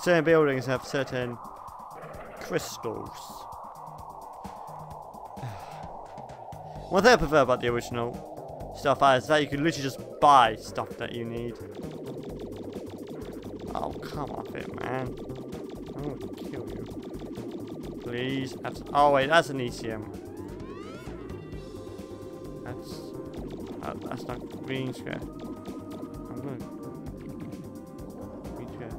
Certain buildings have certain crystals. One thing I prefer about the original stuff is that you can literally just buy stuff that you need. Oh, come off it, man. I'm gonna kill you. Please. Oh, wait, that's an ECM. That's... Uh, that's not green square. I'm good. Green square.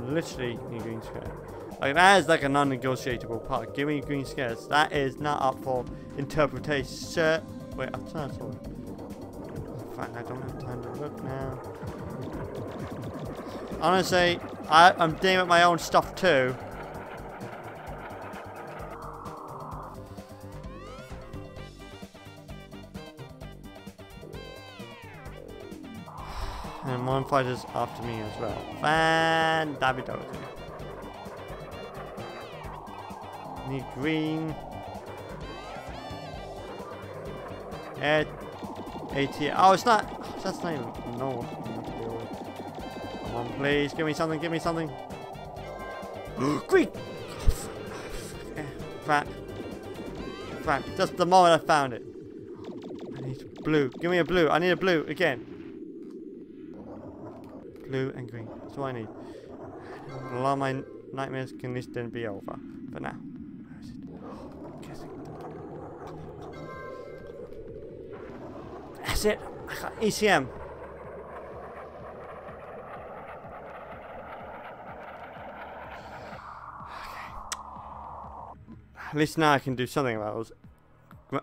Literally green square. Like that is like a non-negotiable part. Give me green squares. That is not up for interpretation. Wait, I'm trying to. Oh, fuck, I don't have time to look now. Honestly, I, I'm dealing with my own stuff too. And one fighter's after me as well. Fan David Need green. AT. Oh, it's not. That's not even. No. Come on, please. Give me something. Give me something. green! Crap. Crap. Just the moment I found it. I need blue. Give me a blue. I need a blue again. Blue and green. That's all I need. A lot of my nightmares can this then be over. For now. That's it. ECM. At least now I can do something about those gr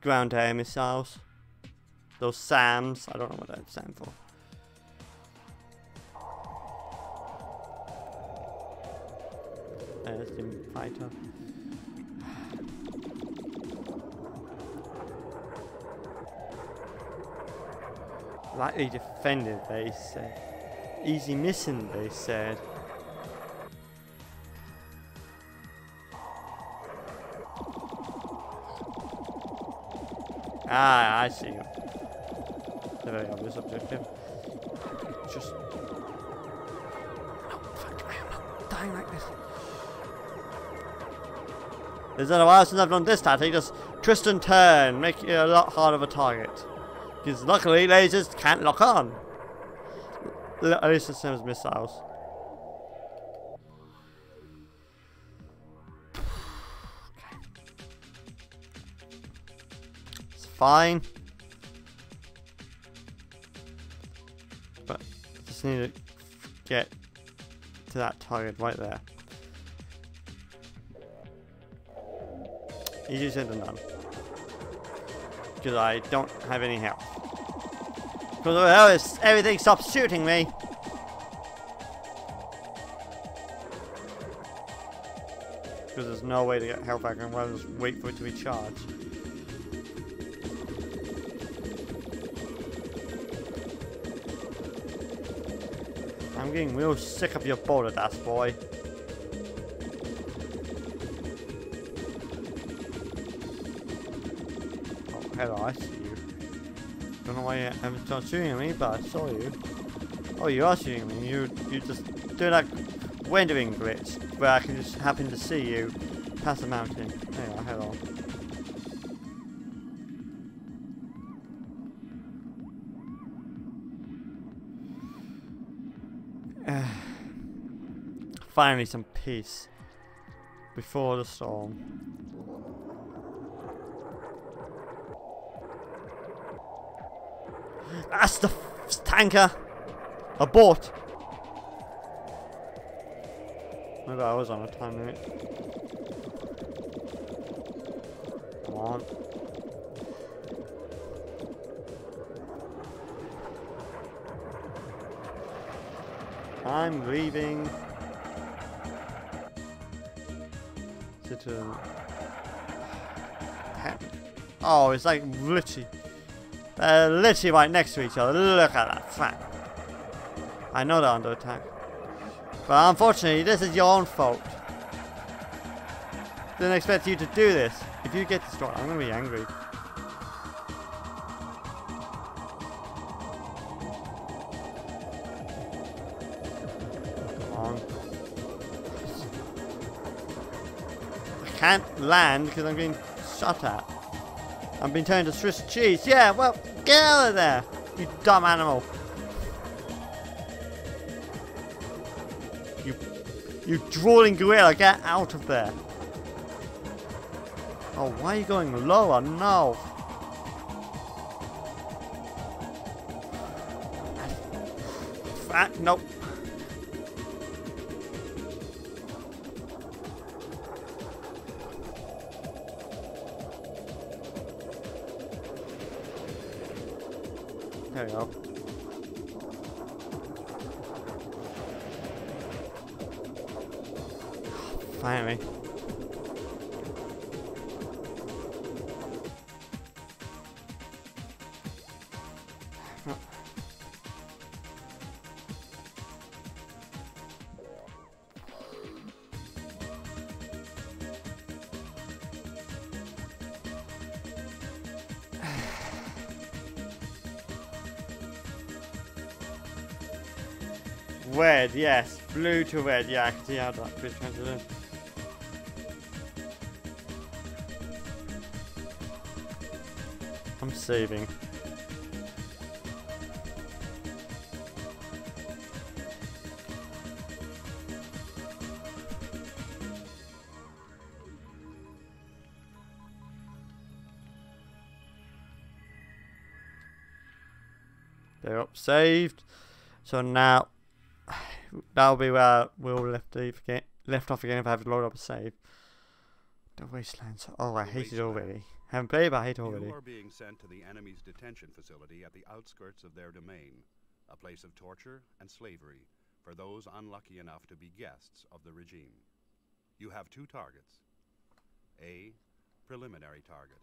ground air missiles. Those SAMs. I don't know what that stand for. There's the fighter. Lightly defended, they said. Easy missing, they said. Ah, I see. It's a very obvious objective. Just. Not dying like this. It's been a while since I've done this tactic. Just twist and turn, make it a lot harder of a target. Because luckily, lasers can't lock on. L at least the same as missiles. It's fine. But I just need to get to that target right there. Easier said than done. Because I don't have any health. Because everything stops shooting me. Because there's no way to get health back and just wait for it to be charged. I'm getting real sick of your boulder dust, boy. Oh, hello, I why haven't started shooting at me, but I saw you. Oh, you are shooting me. You you just do that rendering glitch where I can just happen to see you past the mountain. There you are, hello. Finally some peace before the storm. That's the tanker! A boat! Maybe I was on a time limit. Come on. I'm leaving. Is it a... Oh, it's like literally they're literally right next to each other. Look at that fact. I know they're under attack. But unfortunately, this is your own fault. Didn't expect you to do this. If you get destroyed, I'm gonna be angry. I can't land because I'm getting shot at. I'm being turned to Swiss cheese. Yeah, well, get out of there, you dumb animal. You, you drooling gorilla, get out of there. Oh, why are you going lower? No. Fat, nope. Yes. Blue to red, yeah, I can see how that bit transition. I'm saving. They're up saved. So now that'll be where we'll left off again. Left off again if I have to load up a save. The wastelands. Oh, I The hate it already. Haven't played, but I hate it already. You are being sent to the enemy's detention facility at the outskirts of their domain, a place of torture and slavery for those unlucky enough to be guests of the regime. You have two targets. A. Preliminary target.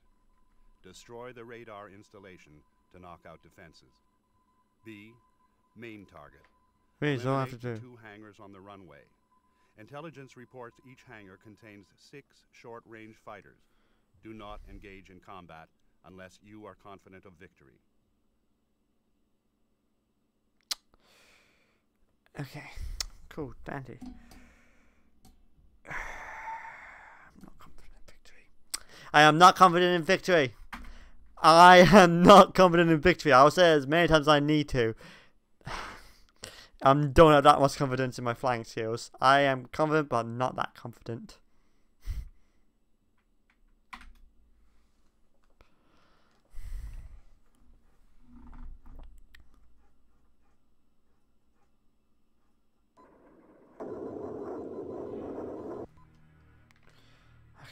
Destroy the radar installation to knock out defenses. B. Main target. So I have to do. two hangars on the runway. Intelligence reports each hangar contains six short-range fighters. Do not engage in combat unless you are confident of victory. Okay, cool, dandy. I'm not confident in victory. I am not confident in victory. I am not confident in victory. I'll say as many times as I need to. I don't have that much confidence in my flying skills. I am confident, but not that confident.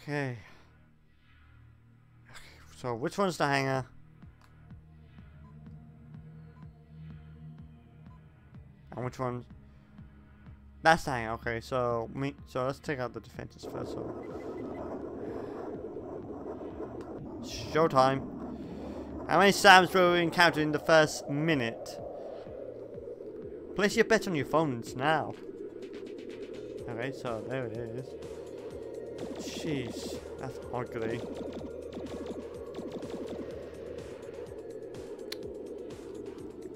Okay. Okay, so which one's the hanger? Which one? That's hanger. Okay, so me. So let's take out the defenses first. So. Showtime. How many Sams will we encounter in the first minute? Place your bet on your phones now. Okay, so there it is. Jeez, that's ugly.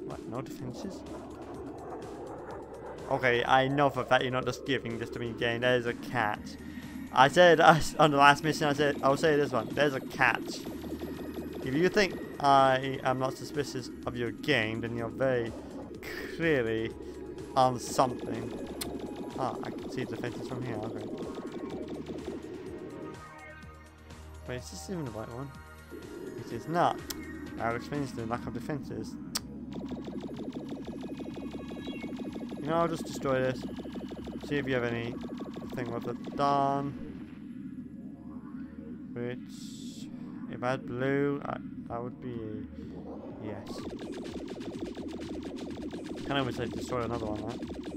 What, no defenses? Okay, I know for a fact you're not just giving this to me again. There's a cat. I said uh, on the last mission, I said, I'll say this one. There's a cat. If you think I am not suspicious of your game, then you're very clearly on something. Ah, I can see defenses from here. Okay. Wait, is this even the right one? It is not. I'll explain to the lack of defenses. Know, I'll just destroy this. See if you have anything with it done. Which, if I had blue, I, that would be yes. Can I almost say destroy another one, right?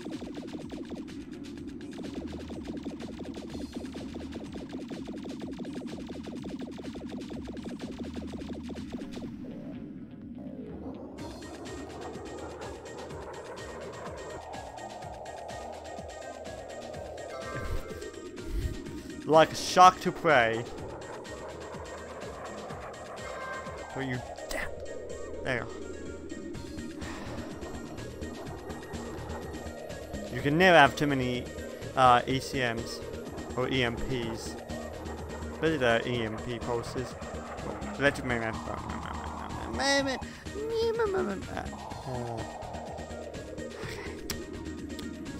Like a shark to prey. Where you there. You can never have too many uh, ECMs or EMPs. Especially the EMP pulses. Electric magnetic. Uh,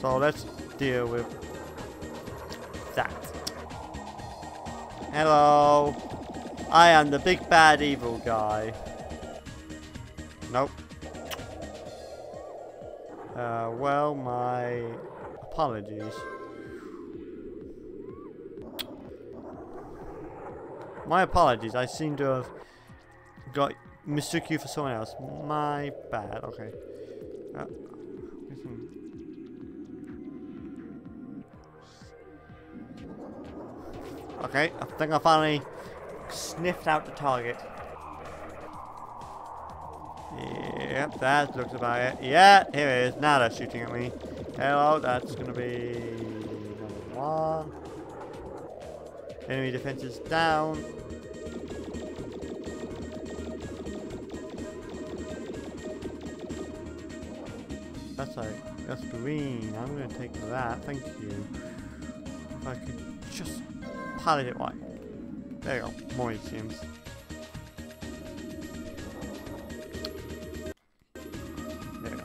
so let's deal with Hello. I am the big bad evil guy. Nope. Uh, well, my apologies. My apologies. I seem to have got mistook you for someone else. My bad. Okay. Uh, Okay, I think I finally sniffed out the target. Yep, that looks about it. Yeah, here it is. Now they're shooting at me. Hello, that's gonna be number one. Enemy defenses down. That's like, that's green. I'm gonna take that, thank you. If I could pilot it right. There you go, more ECMs. There you go.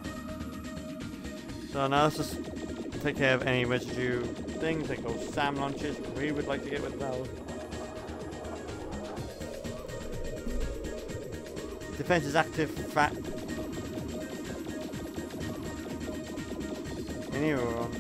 So now let's just take care of any residue things, like those SAM launches. We would like to get with those. Defense is active, fat. Anywhere on the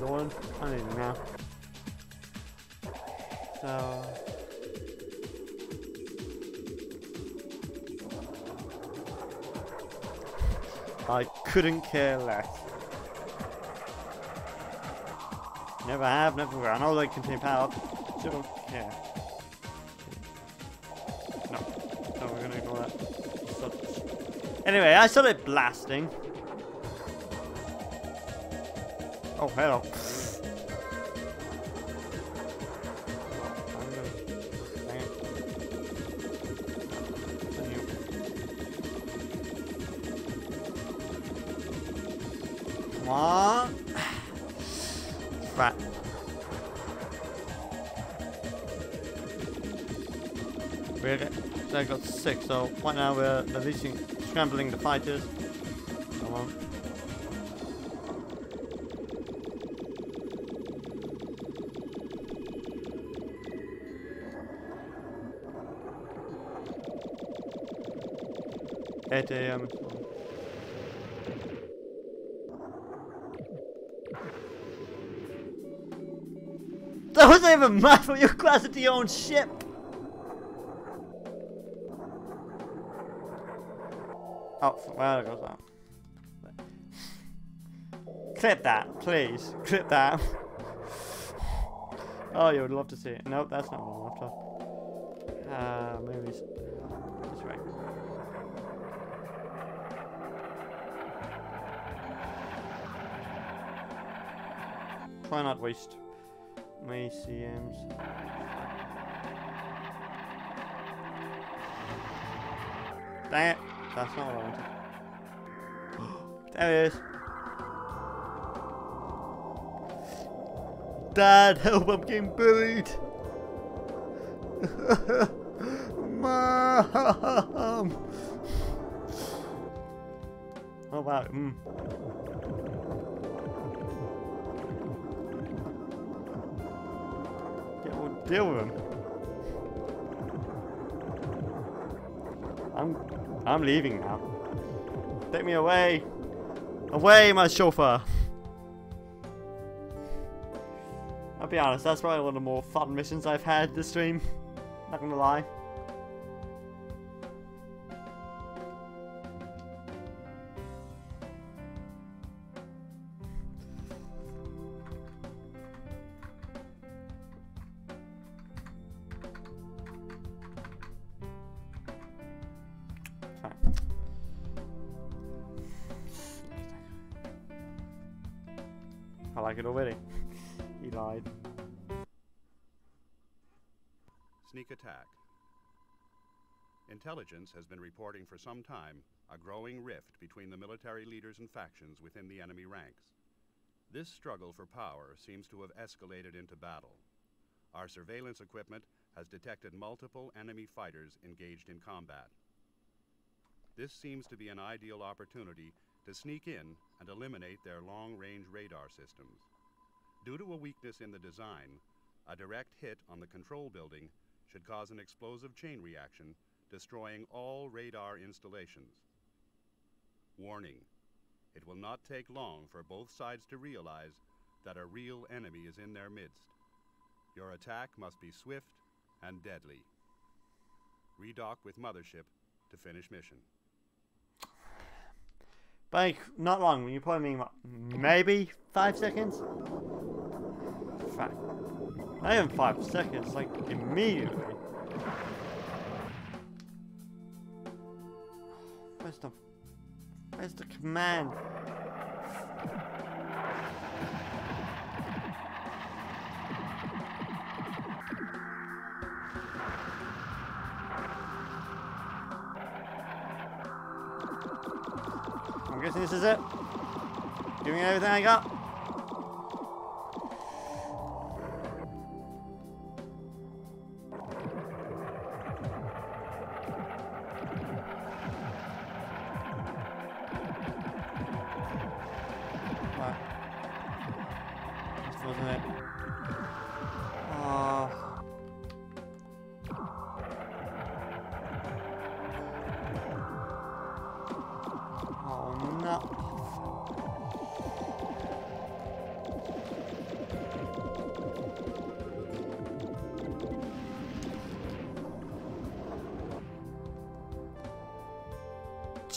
Gordon. I need it now. So. I couldn't care less. Never have, never will. I know they contain power. Don't care. No. No, we're gonna ignore that. Anyway, I started blasting. Oh, hello. Come. We're they got six, so right now we're releasing, scrambling the fighters. AM. That wasn't even math when you crashed into your own ship. Oh, well, there goes that. Clip that, please. Clip that. oh, you would love to see it. Nope, that's not what I'm after. Uh, movies. Try not waste my CMs. Dang it. That's not what I wanted. there it is. Dad, help, I'm getting bullied. Mom. Oh wow. Mm. Deal with him. I'm I'm leaving now. Take me away. Away, my chauffeur. I'll be honest, that's probably one of the more fun missions I've had this stream. Not gonna lie. Intelligence has been reporting for some time a growing rift between the military leaders and factions within the enemy ranks. This struggle for power seems to have escalated into battle. Our surveillance equipment has detected multiple enemy fighters engaged in combat. This seems to be an ideal opportunity to sneak in and eliminate their long range radar systems. Due to a weakness in the design, a direct hit on the control building should cause an explosive chain reaction, destroying all radar installations. Warning it will not take long for both sides to realize that a real enemy is in their midst. Your attack must be swift and deadly. Redock with Mothership to finish mission. Like, not long. When you probably mean, what, maybe five seconds? Five. Not five seconds, like, immediately. Where's the... Where's the command? I'm guessing this is it. Giving everything I got.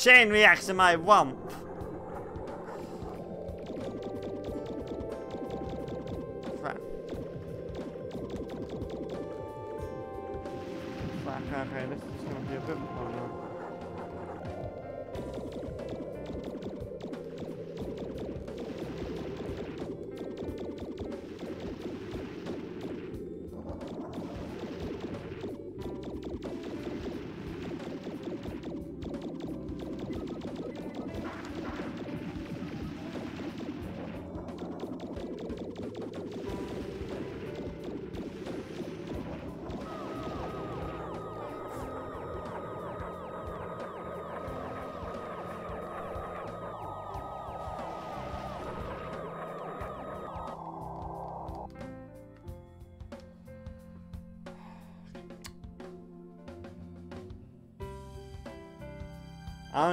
Chain reacts to my rump.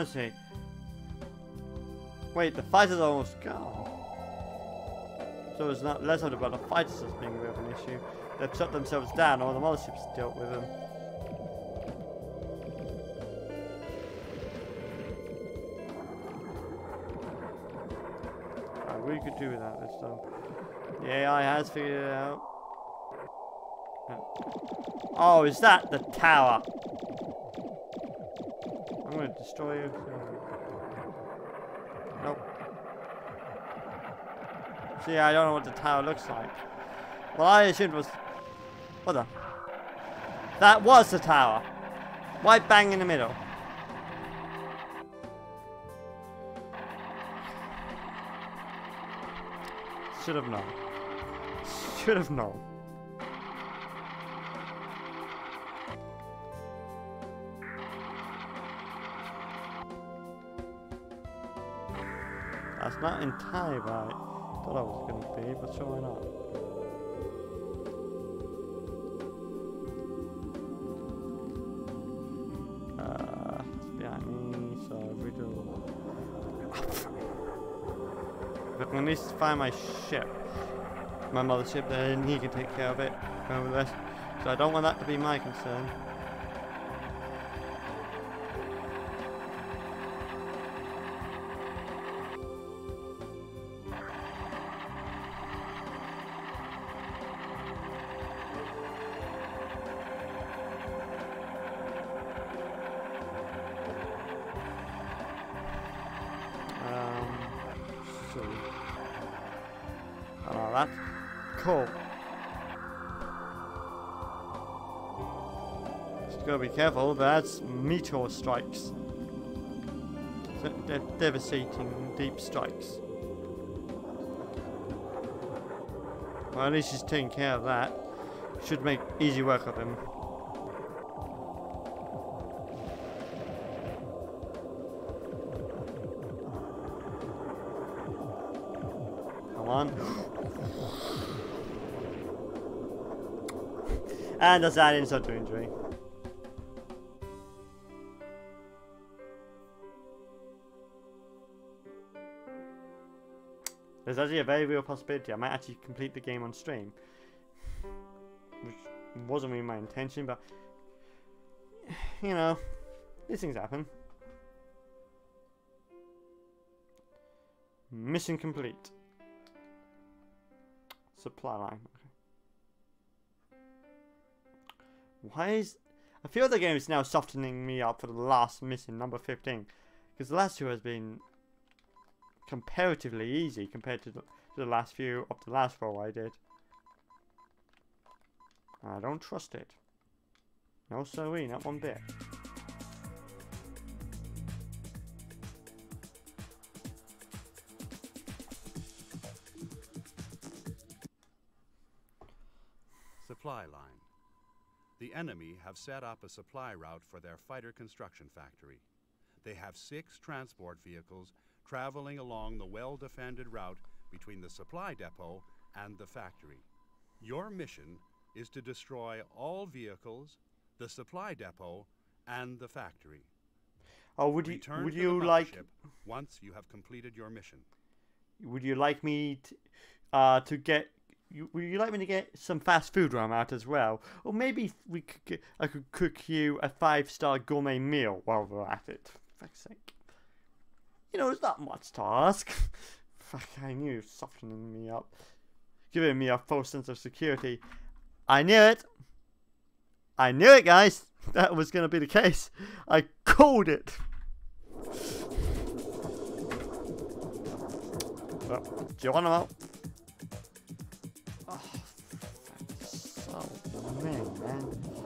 Honestly. Wait, the fighters almost gone. So it's not less about the fighters as being a bit of an issue. They've shut themselves down, all the motherships dealt with them. Right, we could do without this though. The AI has figured it out. Oh, is that the tower? Nope. See, I don't know what the tower looks like. Well, I assumed was... What the? That was the tower. Right bang in the middle. Should have known. Should have known. Not entirely right. Thought I was gonna be, but sure not. Uh, me, so I least find my ship, my mothership, then he can take care of it. So I don't want that to be my concern. That's meteor strikes. Devastating deep strikes. Well, at least he's taking care of that. Should make easy work of him. Come on. and does that insult to injury. There's actually a very real possibility I might actually complete the game on stream. Which wasn't really my intention, but you know, these things happen. Mission complete. Supply line. Okay. Why is I feel the game is now softening me up for the last mission, number 15. Because the last two has been comparatively easy compared to the, to the last few of the last roll I did. I don't trust it. No siree, not one bit. Supply line. The enemy have set up a supply route for their fighter construction factory. They have six transport vehicles traveling along the well defended route between the supply depot and the factory. Your mission is to destroy all vehicles, the supply depot, and the factory. Oh, would you Return would you like once you have completed your mission. would you like me to, uh to get you, would you like me to get some fast food while I'm out as well? Or maybe we could get, I could cook you a five star gourmet meal while we're at it fuck's sake. You know, it's not much to ask. Fuck, I knew you were softening me up. Giving me a false sense of security. I knew it. I knew it, guys. That was going to be the case. I called it. Them out? Oh, so many, man.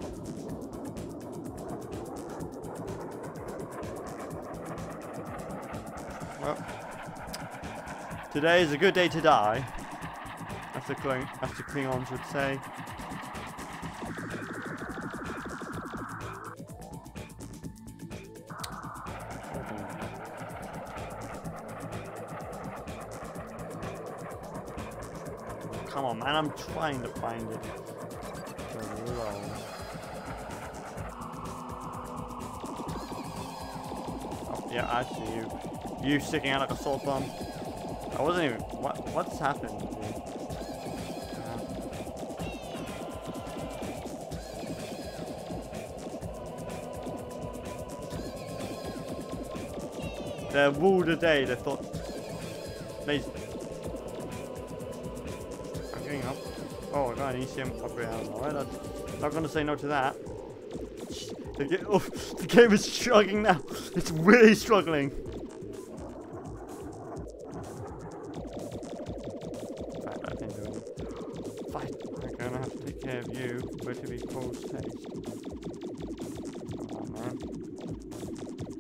Well, today is a good day to die, as the, Kling- as the Klingons would say. Come on, man, I'm trying to find it. Yeah, I see you. You sticking out like a sore thumb. I wasn't even. What? What's happened? here? Uh, They ruled the day. They thought. They. I'm getting up. Oh, I got an ECM upgrade. Alright, I'm not gonna say no to that. The, ga- oh, the game is struggling now. It's really struggling.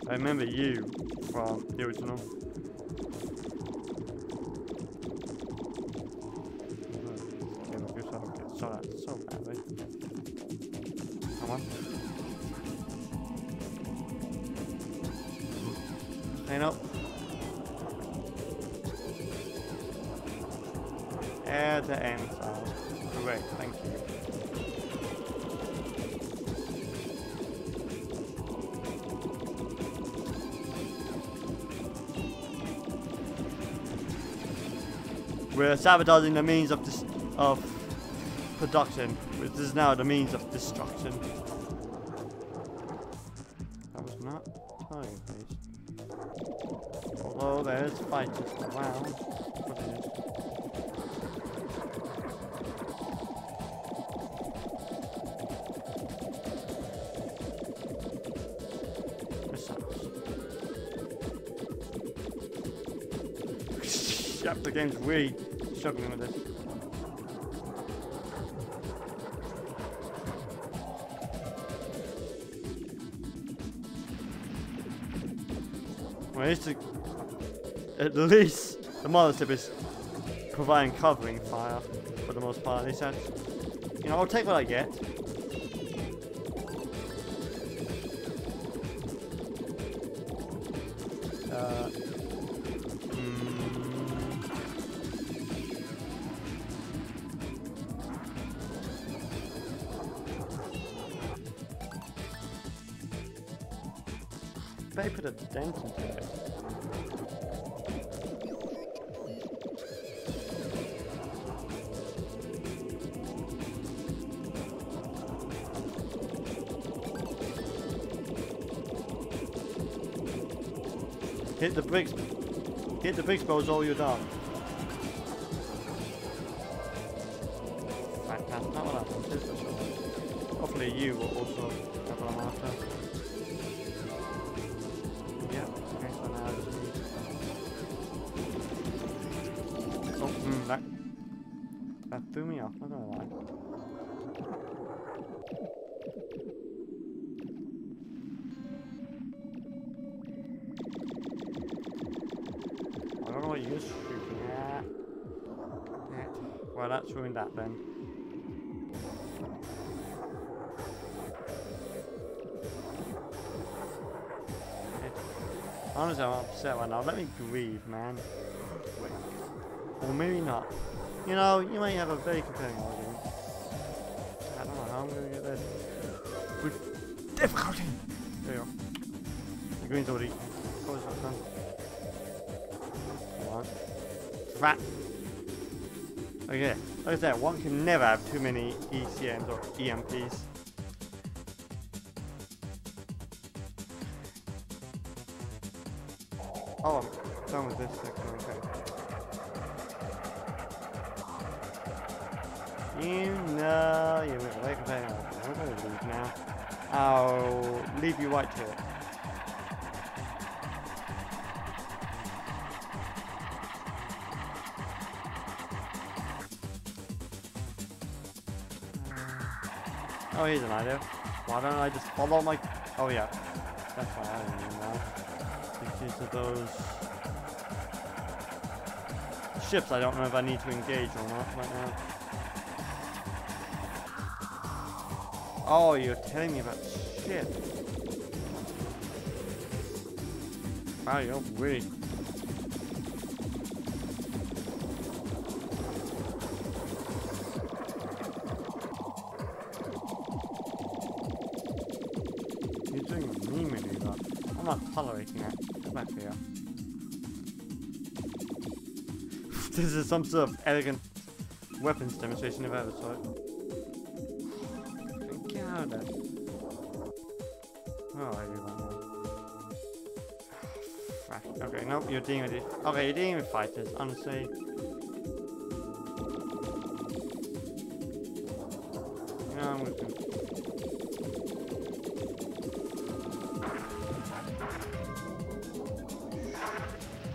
I remember you from the original. Sabotaging the means of of production, which is now the means of destruction. That was not time, please. Although there is fighters around, it is. Missiles. yep, the game's really struggling with this. Well, at least, the, at least the mothership is providing covering fire for the most part. At least that's, you know, I'll take what I get. Uh, they put a dent into it. Hit the bricks. Hit the bricks, bros, all you're done. Fantastic. Not what happened, is for sure. Hopefully you will also have one after. That threw me off, not gonna lie. I don't know what you're shooting at. Well, that's ruined that then. Honestly, I'm upset right now. Let me grieve, man. Or maybe not. You know, you might have a very compelling argument. I don't know how I'm gonna get this. With difficulty! There you go. The green's already. Oh, it's not done. Come on. Fat. Okay, like I said, one can never have too many ECMs or EMPs. Oh, I'm done with this section, okay. You know, you went away from there. I'm gonna leave now. I'll leave you right to it. Oh, here's an idea. Why don't I just follow my... Oh, yeah. That's why I don't know now. Because of those... Ships, I don't know if I need to engage or not right now. Oh, you're telling me about shit. Wow, you're really... You're doing a me maneuver. I'm not tolerating that. Come back here. this is some sort of elegant weapons demonstration I ever saw you're dealing with it. Okay, you're dealing with fighters, honestly. You know, I'm gonna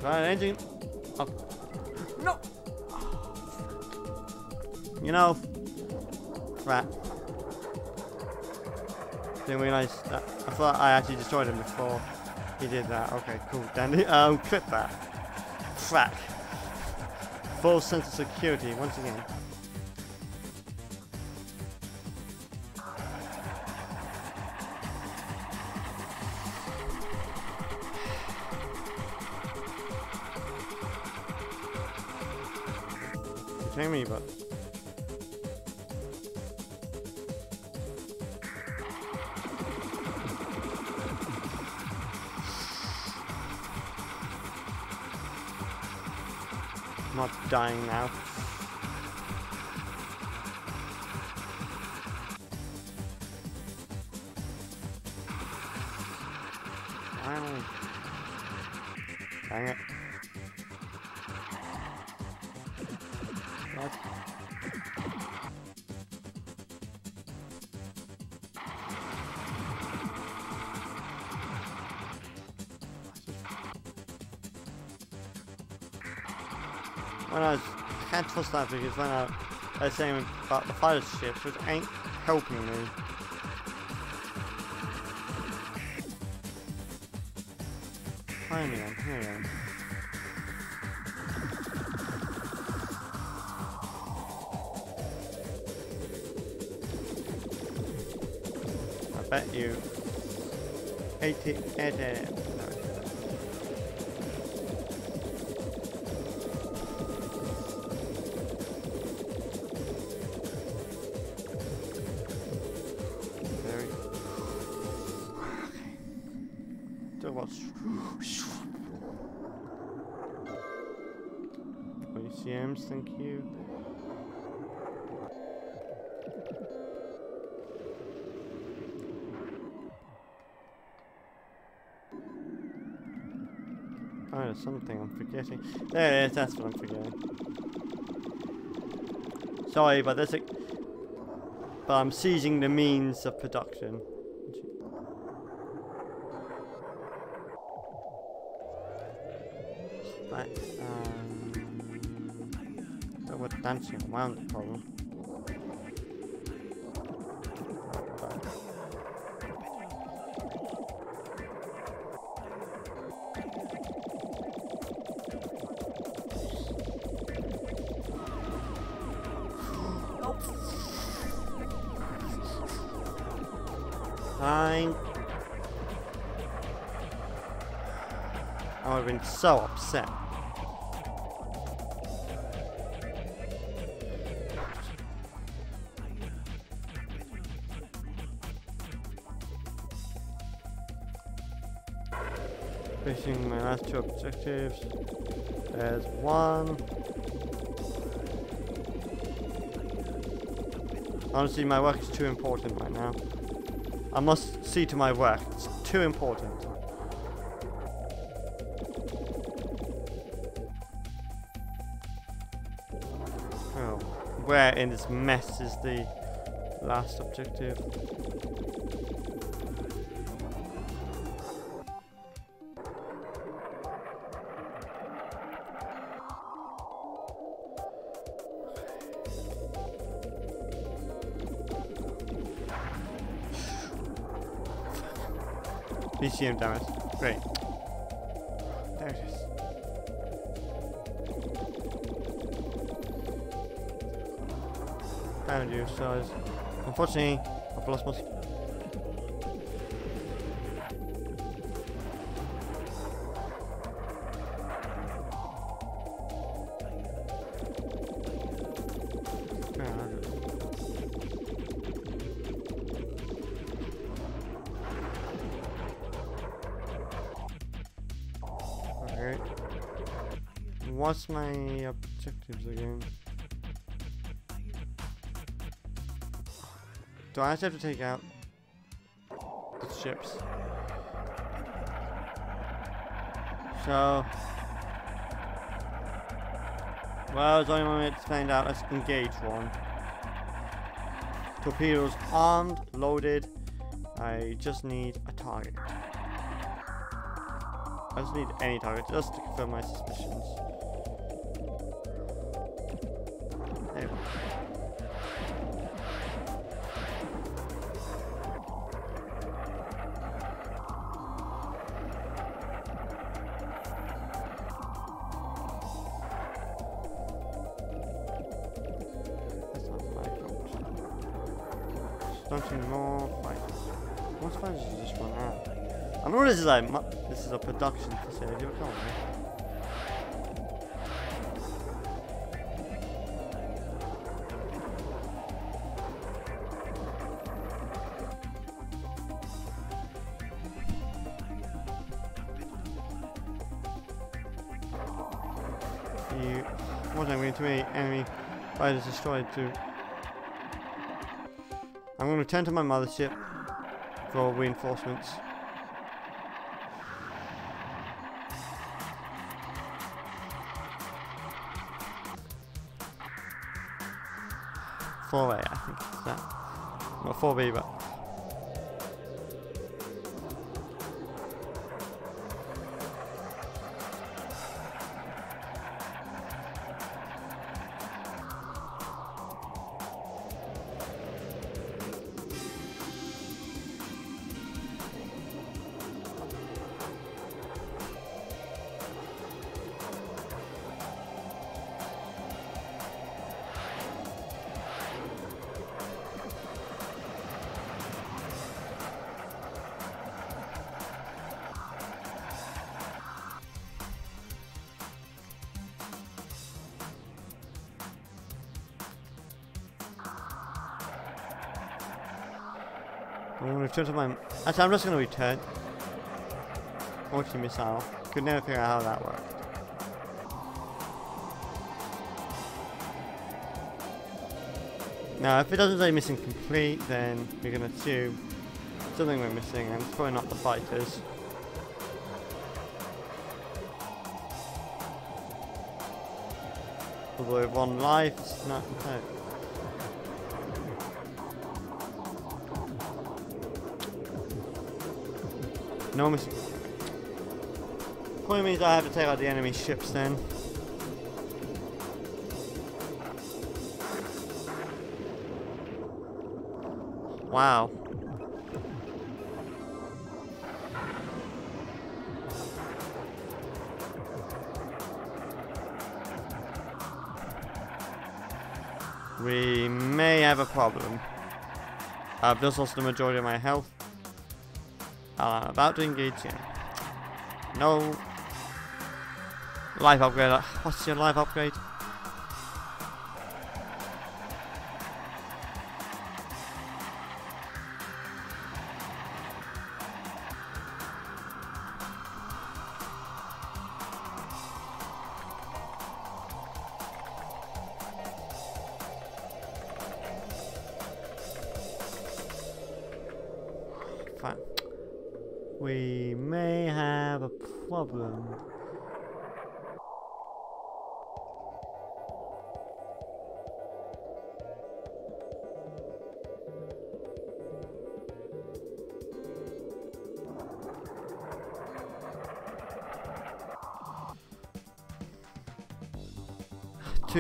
Right, engine. Oh. No. You know, right. Didn't realize that. I thought I actually destroyed him before he did that. Okay, cool. Dandy. Um, clip that. Crack. Full sense of security once again. Kidding me, but. Not dying now. Finally. Dang it. I because when I, I was saying about the fighter ships, which ain't helping me. Finally, then, here we go. I bet you 80, 80, Oh, there's something I'm forgetting. There it is, that's what I'm forgetting. Sorry, but there's a... But I'm seizing the means of production. Right, um... So we're dancing around the problem. So upset. Finishing my last two objectives. There's one. Honestly, my work is too important right now. I must see to my work. It's too important. Where in this mess is the last objective. BCM damage. So unfortunately I've lost my Alright. What's my objectives again? Do I actually have to take out the ships? So, well, there's only one way to find out. Let's engage one. Torpedoes armed, loaded. I just need a target. I just need any target just to confirm my suspicions. This is like this is a production facility. Come on, man. You I'm going to me enemy fighters destroyed too. I'm going to return to my mothership for reinforcements. Four A, I think it's that. Not four B, but To return my. Actually, I'm just going to return. Multi missile. Could never figure out how that worked. Now, if it doesn't say missing complete, then we're going to assume something we're missing, and it's probably not the fighters. Although one life, it's not. No. Probably means I have to take out the enemy ships then. Wow. We may have a problem. I've just lost the majority of my health. I'm about to engage him. No. Life upgrade. uh, What's your life upgrade?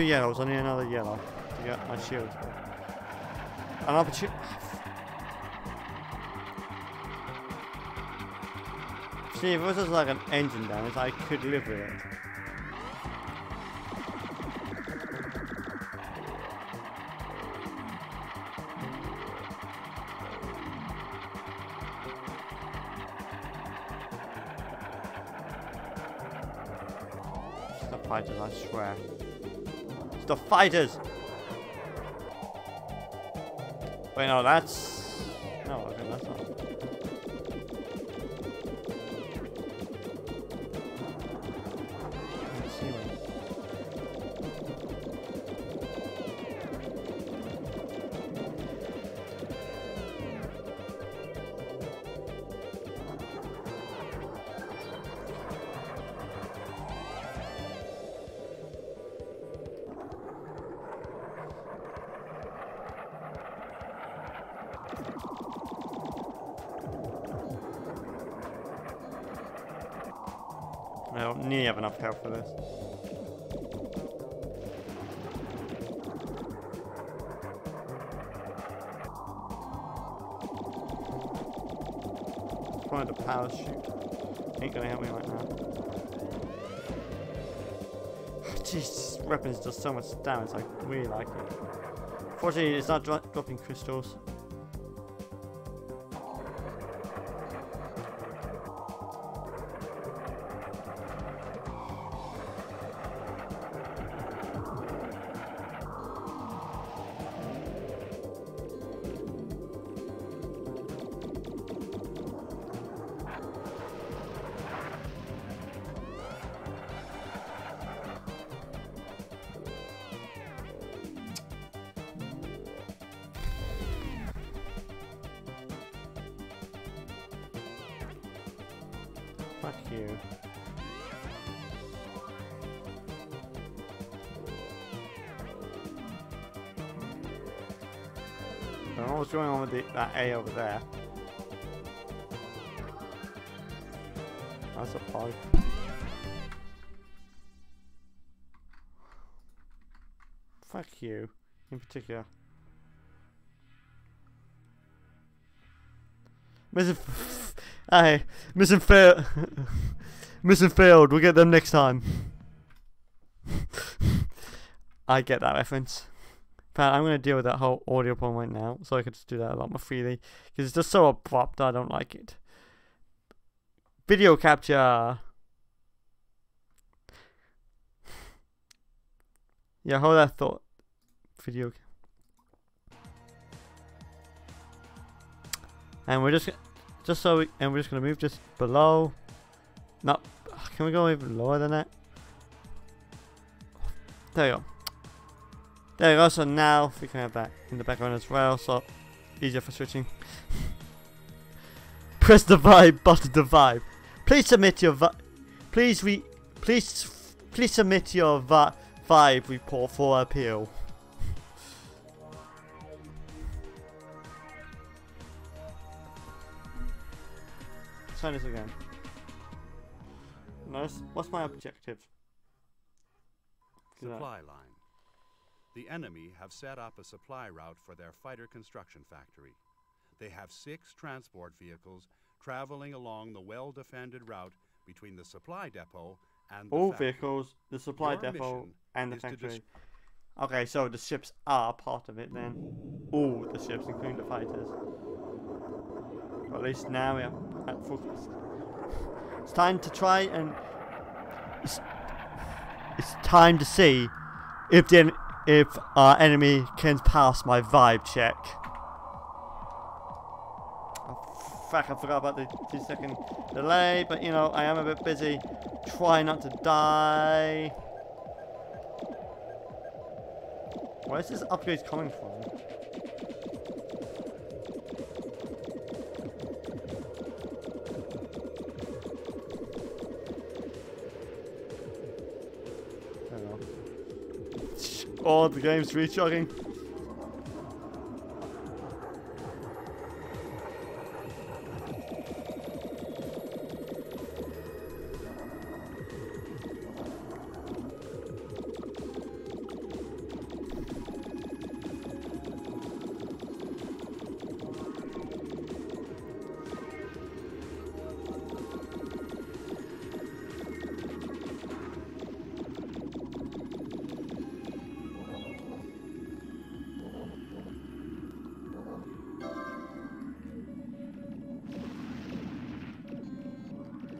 Yellows. I need another yellow to get my shield. An opportunity. See, if it was just like an engine damage, I could live with it. I swear. The fighters! Wait, no, that's... weapons does so much damage, I really like it. Fortunately, it's not dro dropping crystals. In particular. Missing, hey, missing failed, missing field. We'll get them next time. I get that reference. But I'm gonna deal with that whole audio problem right now, so I can just do that a lot more freely because it's just so abrupt. I don't like it. Video capture. Yeah, hold that thought. Video. And we're just, just so we, and we're just gonna move just below. Not, can we go even lower than that? There you go. There you go. So now we can have that in the background as well. So easier for switching. Press the vibe button to vibe. Please submit your vi- please we please please submit your vi- vibe report for appeal. Try this again. Nice. What's my objective? Supply line. The enemy have set up a supply route for their fighter construction factory. They have six transport vehicles traveling along the well defended route between the supply depot and the All factory. vehicles, the supply Your depot, and the factory. Okay, so the ships are part of it then. All the ships, including the fighters. Or at least now we are full. It's time to try and. It's, it's time to see if the if our enemy can pass my vibe check. Oh, fuck! I forgot about the two second delay, but you know I am a bit busy. Try not to die. Where's this upgrade coming from? Oh, the game's recharging.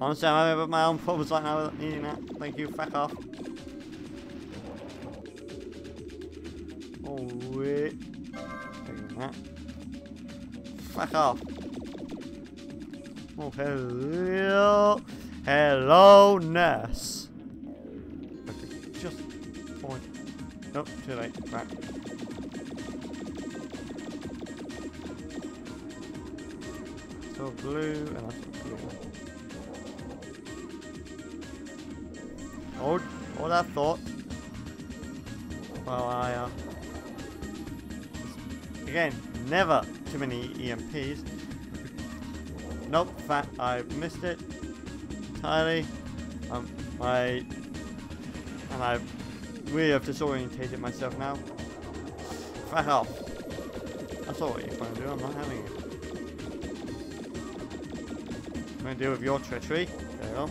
I'm having my own problems right now without needing. Thank you, fuck off. Oh, wait. Fuck off. Oh, hello. Hello, nurse. Okay, just point. Nope, too late. Right. So blue, and never too many EMPs. Nope, I missed it entirely. Um, I... And I really have disorientated myself now. Fuck off. That's all you're trying to do, I'm not having it. I'm gonna deal with your treachery. There you go.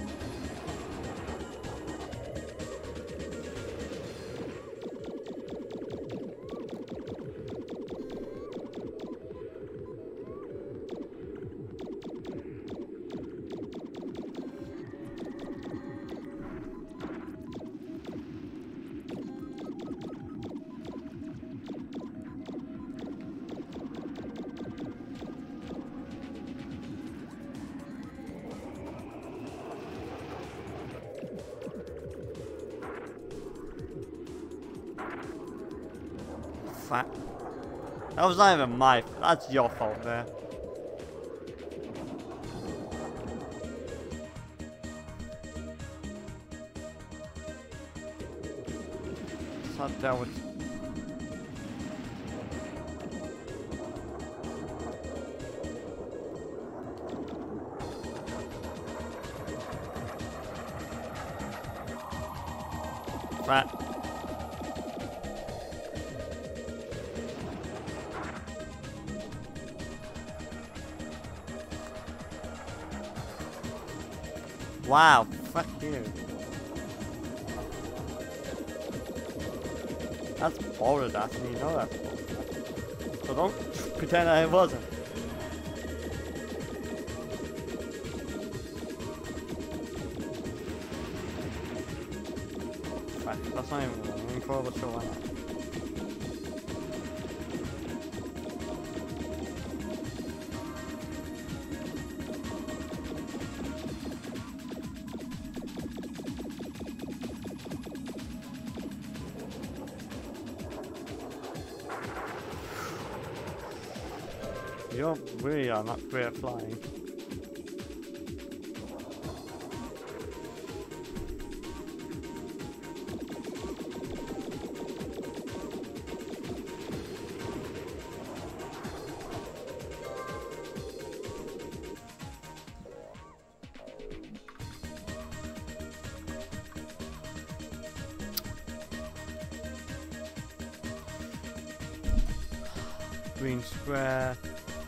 My. That's your fault there. Sat down with. Pretend it wasn't. You really are not at flying.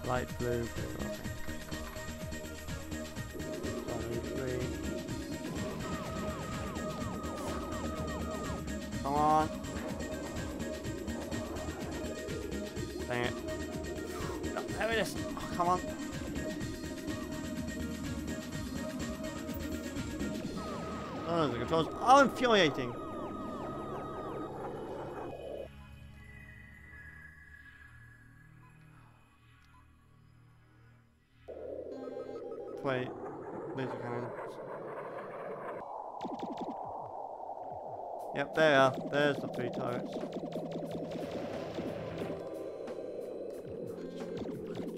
Light blue, blue. Come on. Dang it. No, there it is. Oh, come on. Oh, the controls are infuriating. There. There's the three turrets.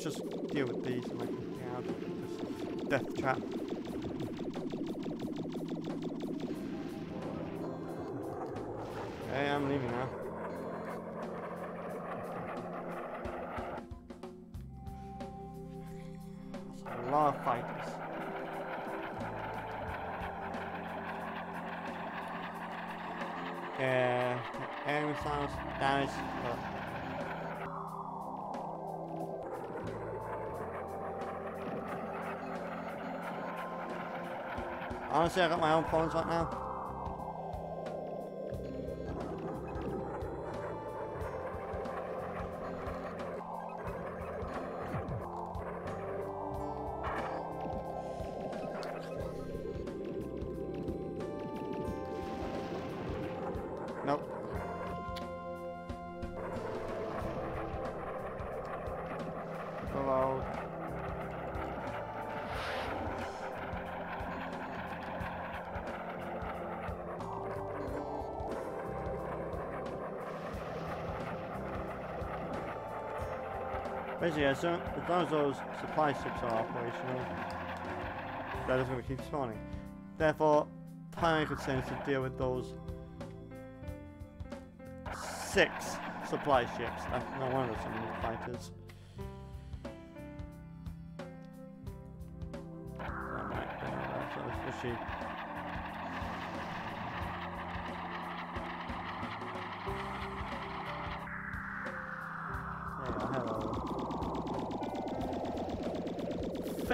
Just deal with these and I can get out of this death trap. I got my own problems right now. As long as long as those supply ships are operational, that is going to keep spawning. Therefore, primary concern is to deal with those six supply ships. That's not one of enemy fighters. That might be alright, so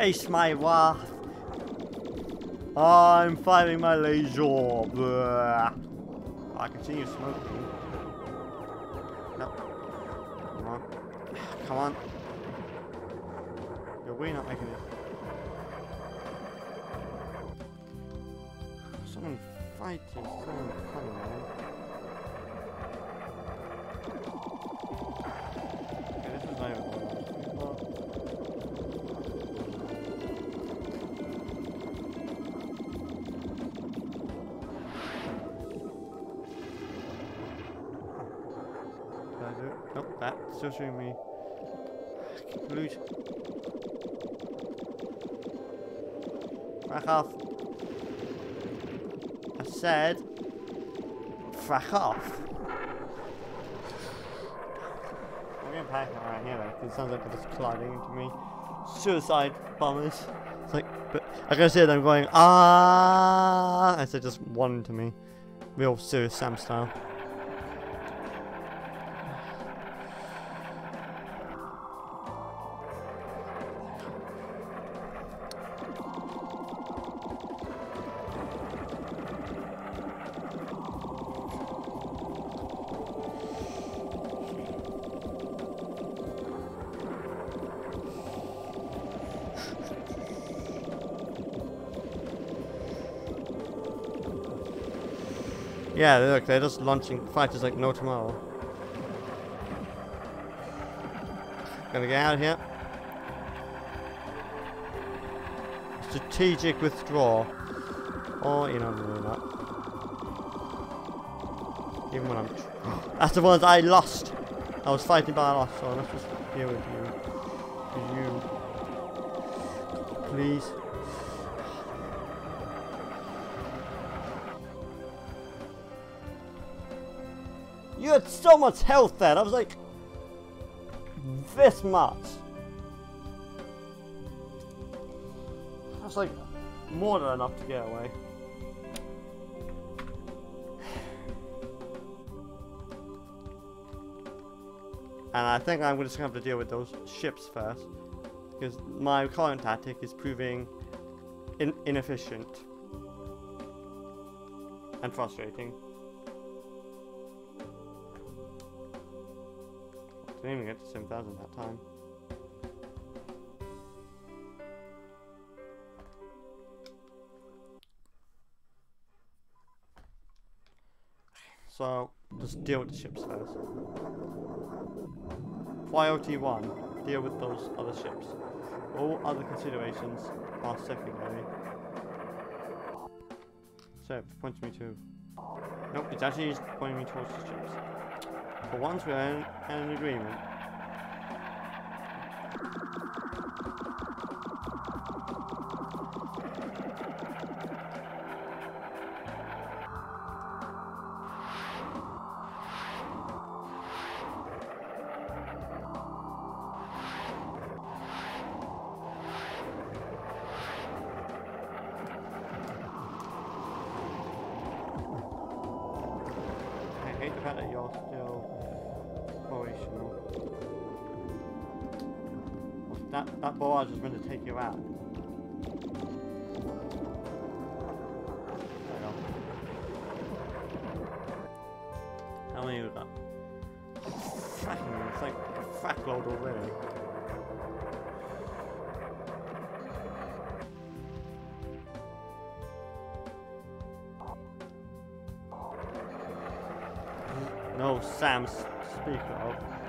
Face my wrath. I'm firing my laser. Blah. I you smoking. Said. Frack off. I'm gonna pack around here though, 'cause it sounds like they're just colliding into me. Suicide bombers. It's like, but I can see them going, ah, as they just one to me. Real Serious Sam style. Yeah, look, they're just launching fighters like no tomorrow. Gonna get out of here. Strategic withdraw. Or, you know, do that. Even when I'm... That's the ones I lost. I was fighting but I lost, so let's just deal with you. You. Please. Had so much health then. I was like, this much. Was like, more than enough to get away. And I think I'm just to have to deal with those ships first. Because my current tactic is proving in inefficient. And frustrating. Didn't even get to 7,000 that time. So, just deal with the ships first. Priority 1, deal with those other ships. All other considerations are secondary. So, it points me to... Nope, it's actually pointing me towards the ships. For once we're in an agreement.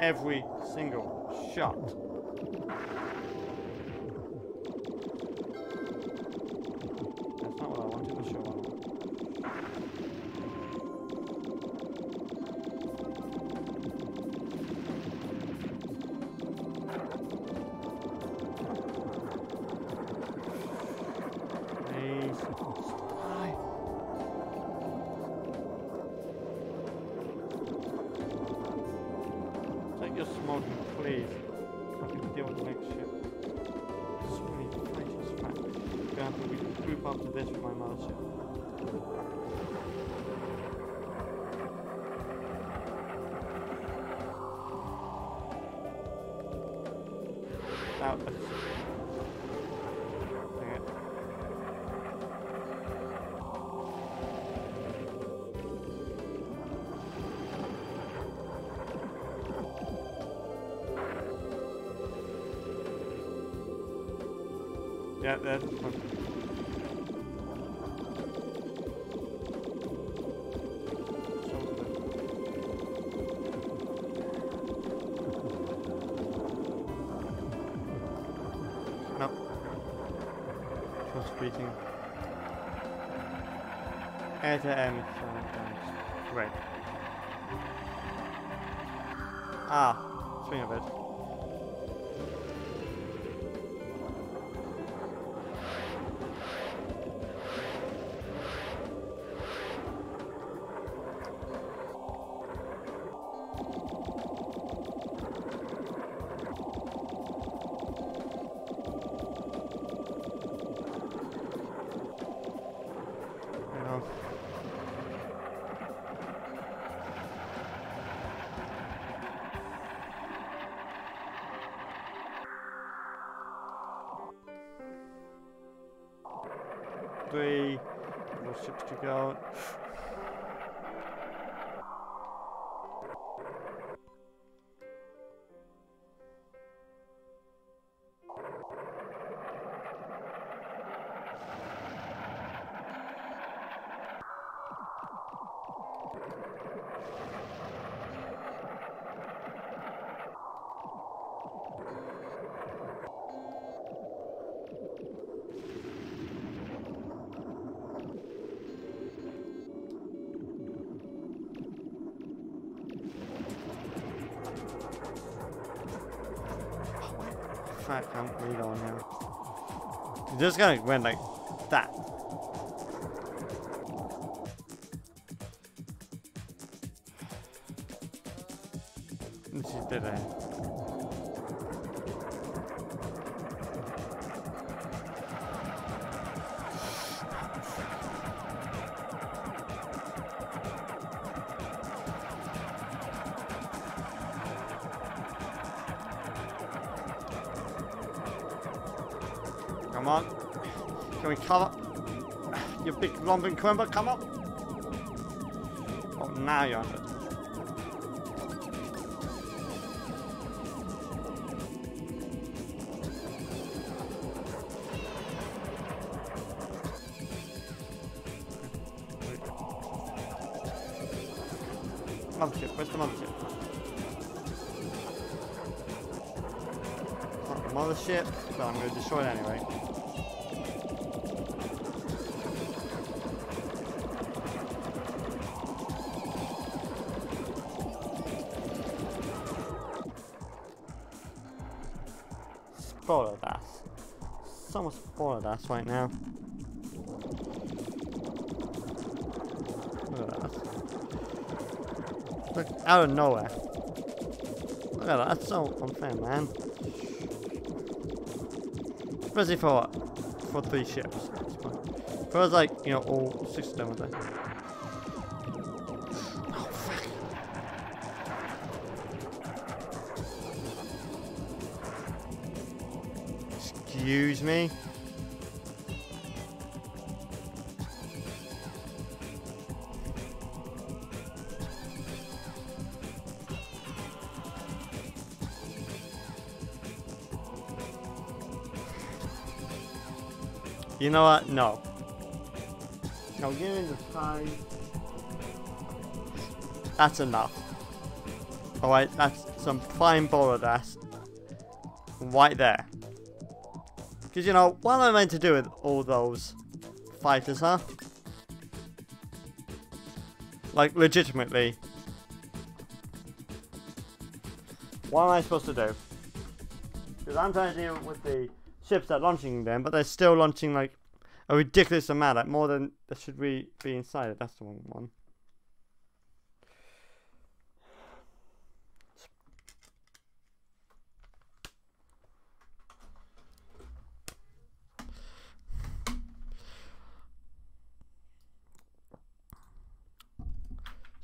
every single shot. That's not what I wanted. Please. Please. I can deal with the next ship. So many places, man. Gonna have to group after this with my mothership. Now, Yeah, fine. No. Just beating. At the end, Fuck, I'm read on now. Just gonna went like that. Lumping Quimber, come up? Oh, now you're on much spoiler right now. Look at that. Look, out of nowhere. Look at that, that's so unfair, man. Especially for what? For three ships. For us, like, you know, all six of them were there. Oh, fuck. Excuse me? You know what? No. No, give me the time. That's enough. Alright, that's some fine boiled ass. Right there. Because, you know, what am I meant to do with all those fighters, huh? Like, legitimately. What am I supposed to do? Because I'm trying to deal with the ships that are launching them, but they're still launching like a ridiculous amount, like more than there should we be inside it. That's the wrong one.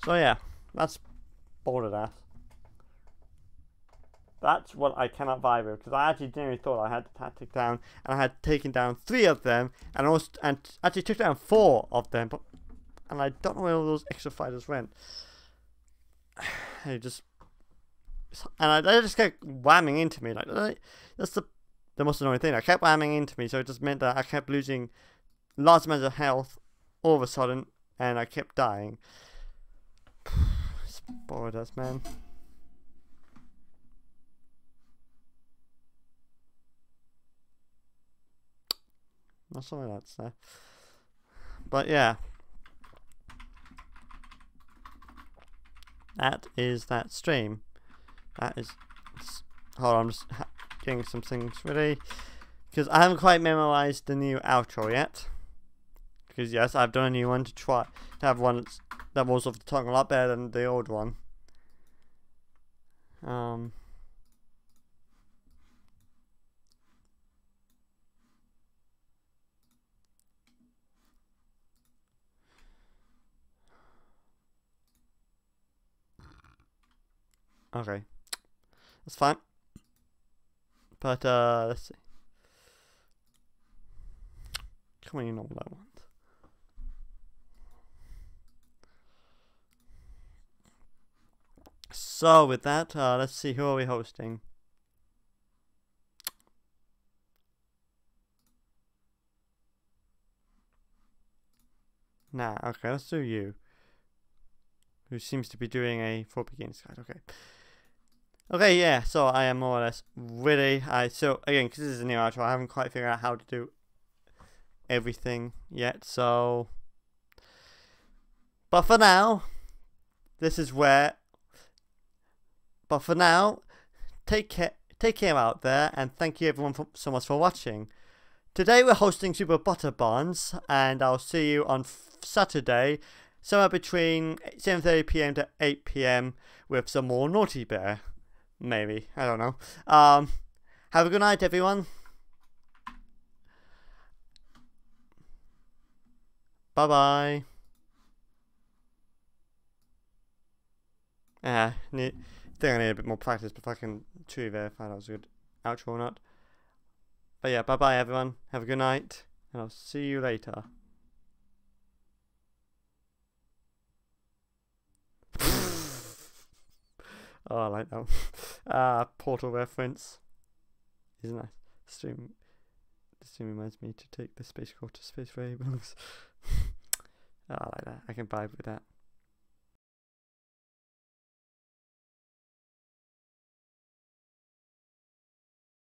So yeah, that's bored ass. That's what I cannot vibe with because I actually genuinely thought I had the tactic down and I had taken down three of them and also and actually took down four of them, but and I don't know where all those extra fighters went. They just and I, they just kept whamming into me like that's the the most annoying thing. I kept whamming into me, so it just meant that I kept losing large amounts of health all of a sudden, and I kept dying. Bored us, man. Not something that's there. But yeah. That is that stream. That is. Hold on, I'm just getting some things ready. Because I haven't quite memorized the new outro yet. Because yes, I've done a new one to try to have one that was off the tongue a lot better than the old one. Um. Okay. That's fine. But, uh, let's see. Come on, you know what I want. So, with that, uh, let's see, who are we hosting? Nah, okay, let's do you. Who seems to be doing a for beginners guide, okay. Okay, yeah, so I am more or less ready. I so again, because this is a new outro, I haven't quite figured out how to do everything yet. So, but for now, this is where. But for now, take care, take care out there, and thank you everyone for, so much for watching. Today we're hosting Super Butter Barns, and I'll see you on Saturday, somewhere between 7:30 p.m. to 8 p.m. with some more Naughty Bear. Maybe. I don't know. Um, have a good night, everyone. Bye bye. Yeah, need, think I need a bit more practice before I can truly verify that was a good outro or not. But yeah, bye bye, everyone. Have a good night, and I'll see you later. Oh, I like that one. Uh, Portal reference. Isn't that stream? The stream reminds me to take the space craft to space where oh, I like that. I can vibe with that.